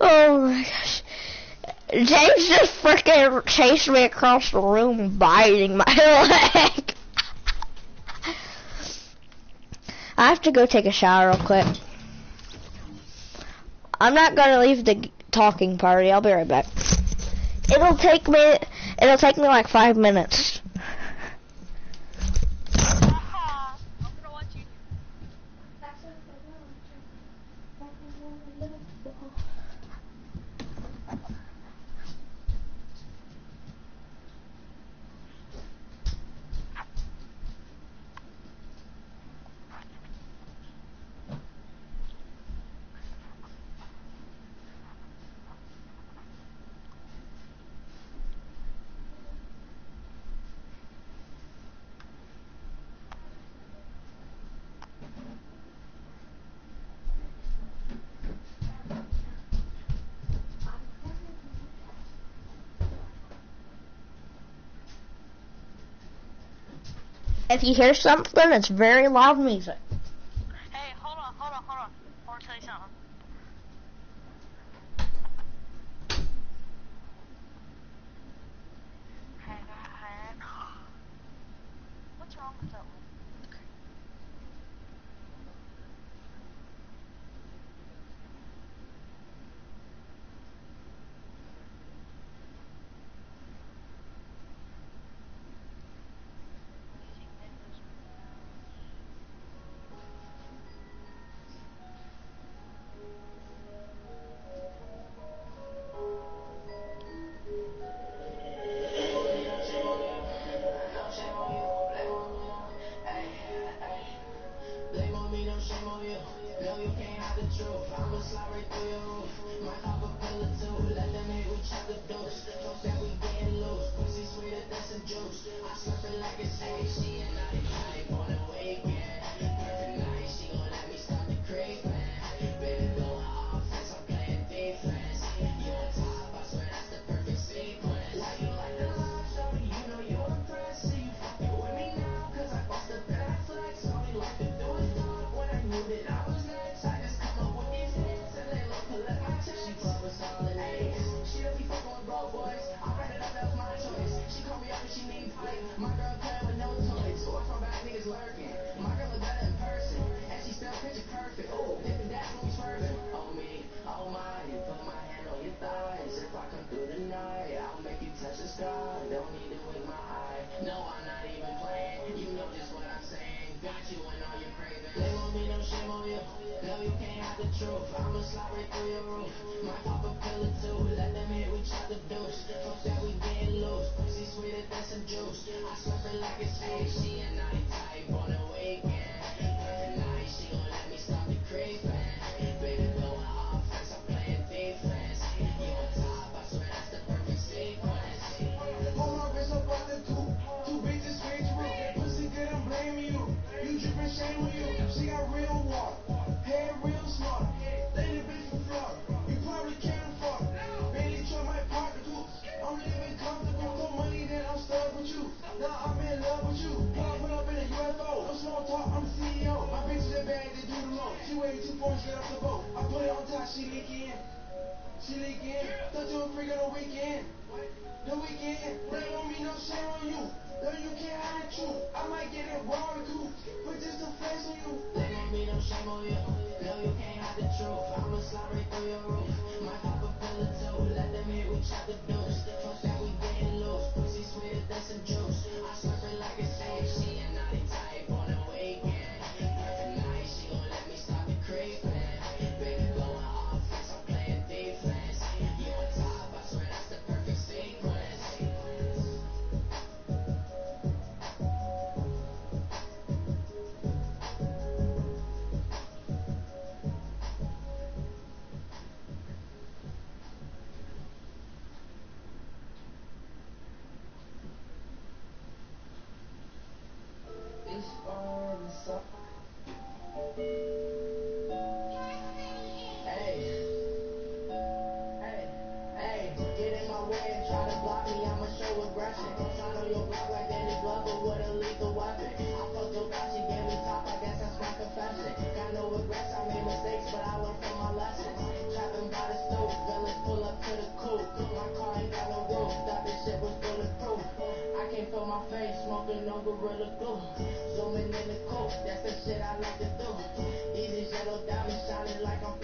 oh my gosh. James just freaking chased me across the room biting my leg. I have to go take a shower real quick. I'm not gonna leave the talking party. I'll be right back. It'll take me. It'll take me like five minutes. Haha, I'm gonna watch you. If you hear something, it's very loud music. Like I'm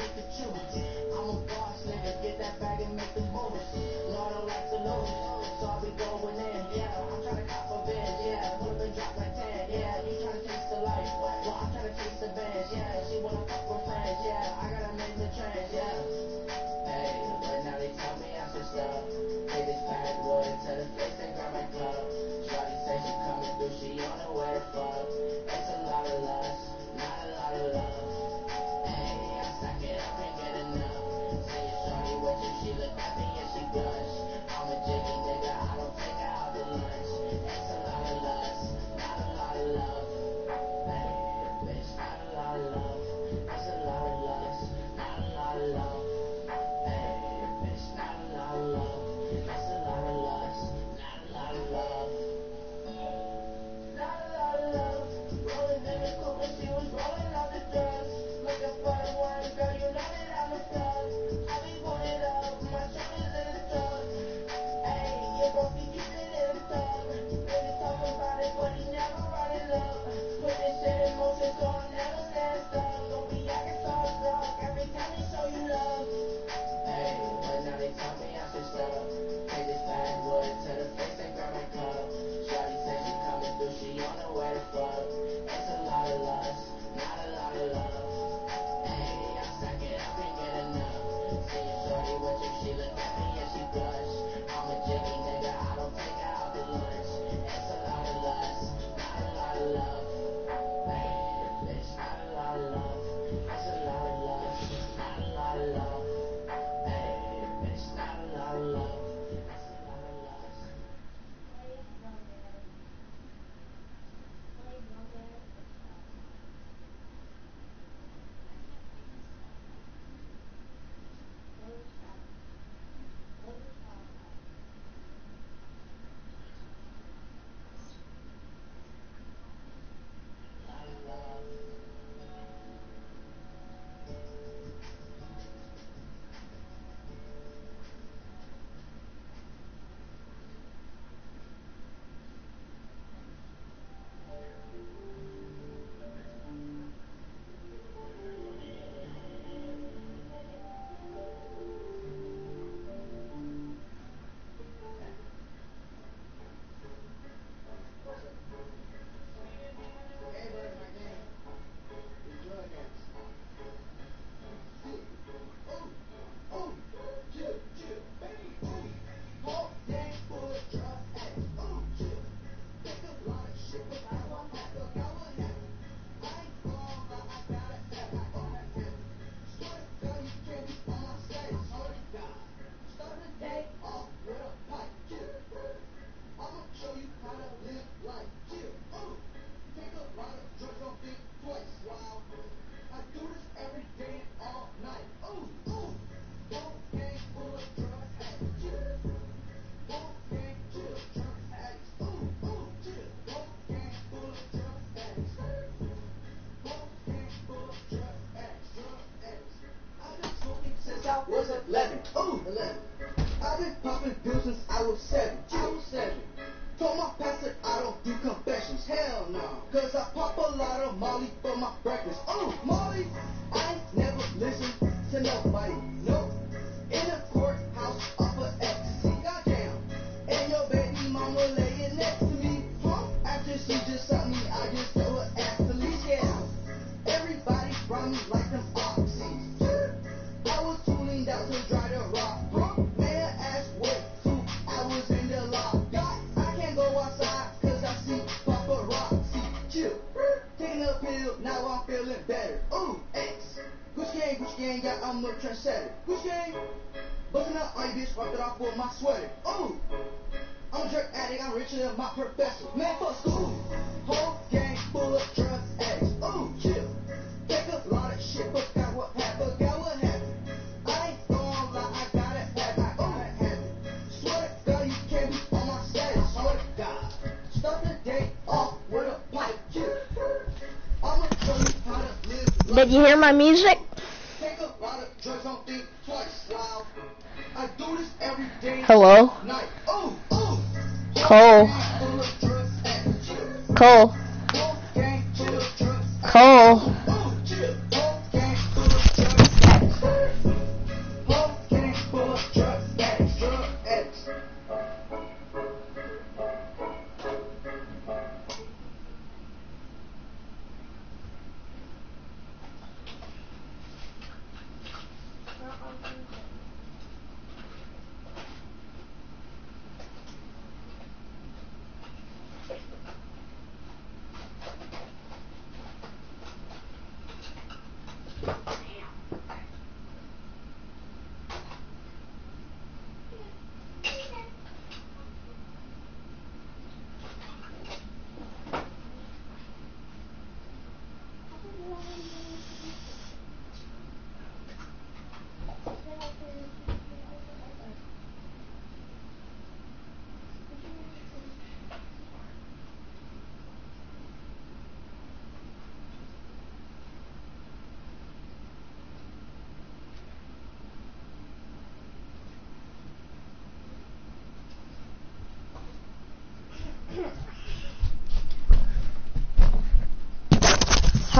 The music?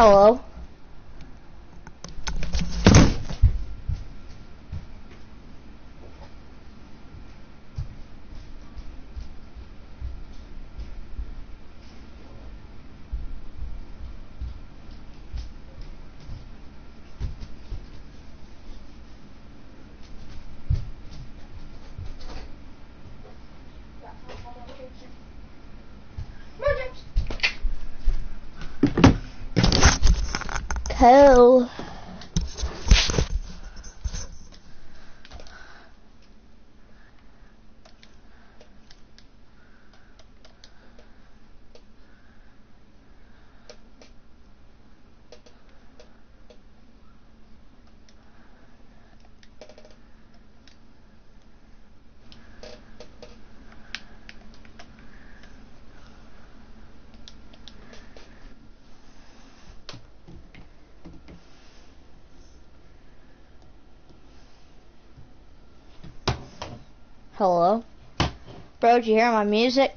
Hello. Hello. Bro, did you hear my music?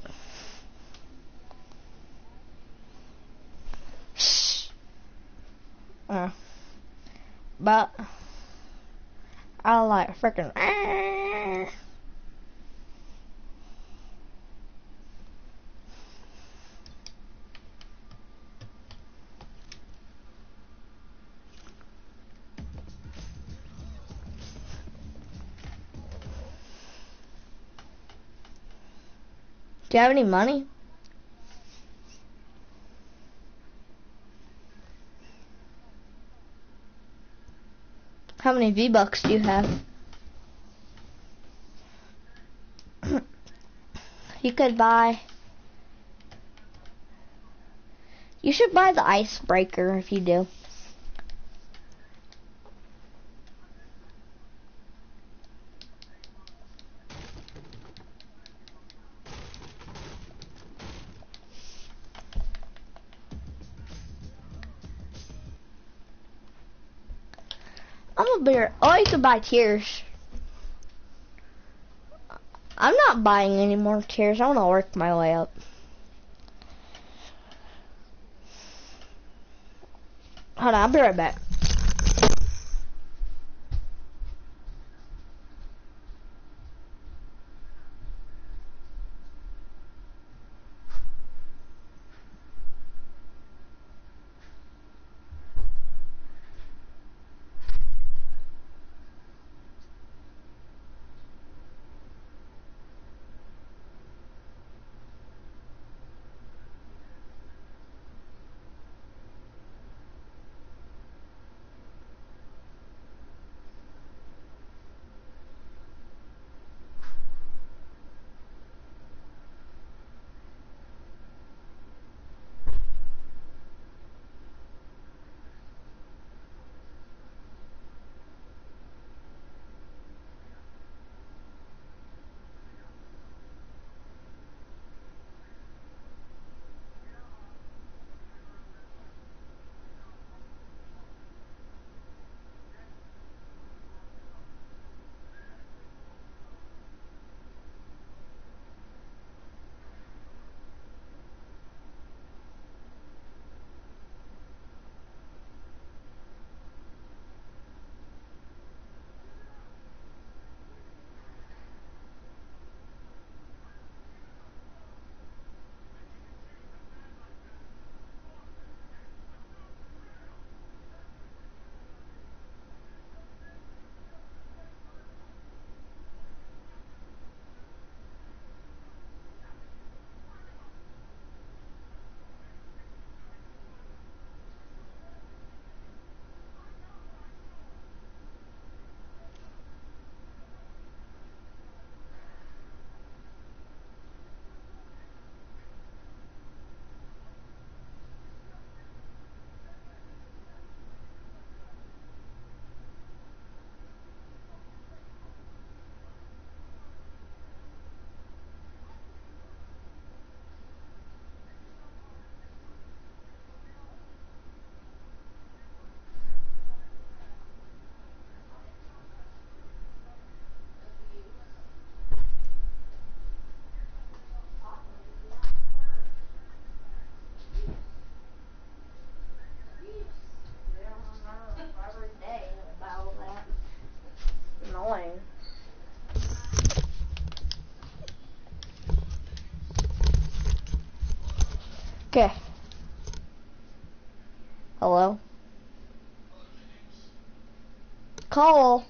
Uh, but I like freaking. Do you have any money? How many V-Bucks do you have? you could buy... You should buy the icebreaker if you do. Buy tiers. I'm not buying any more tiers. I want to work my way up. Hold on, I'll be right back. Cole.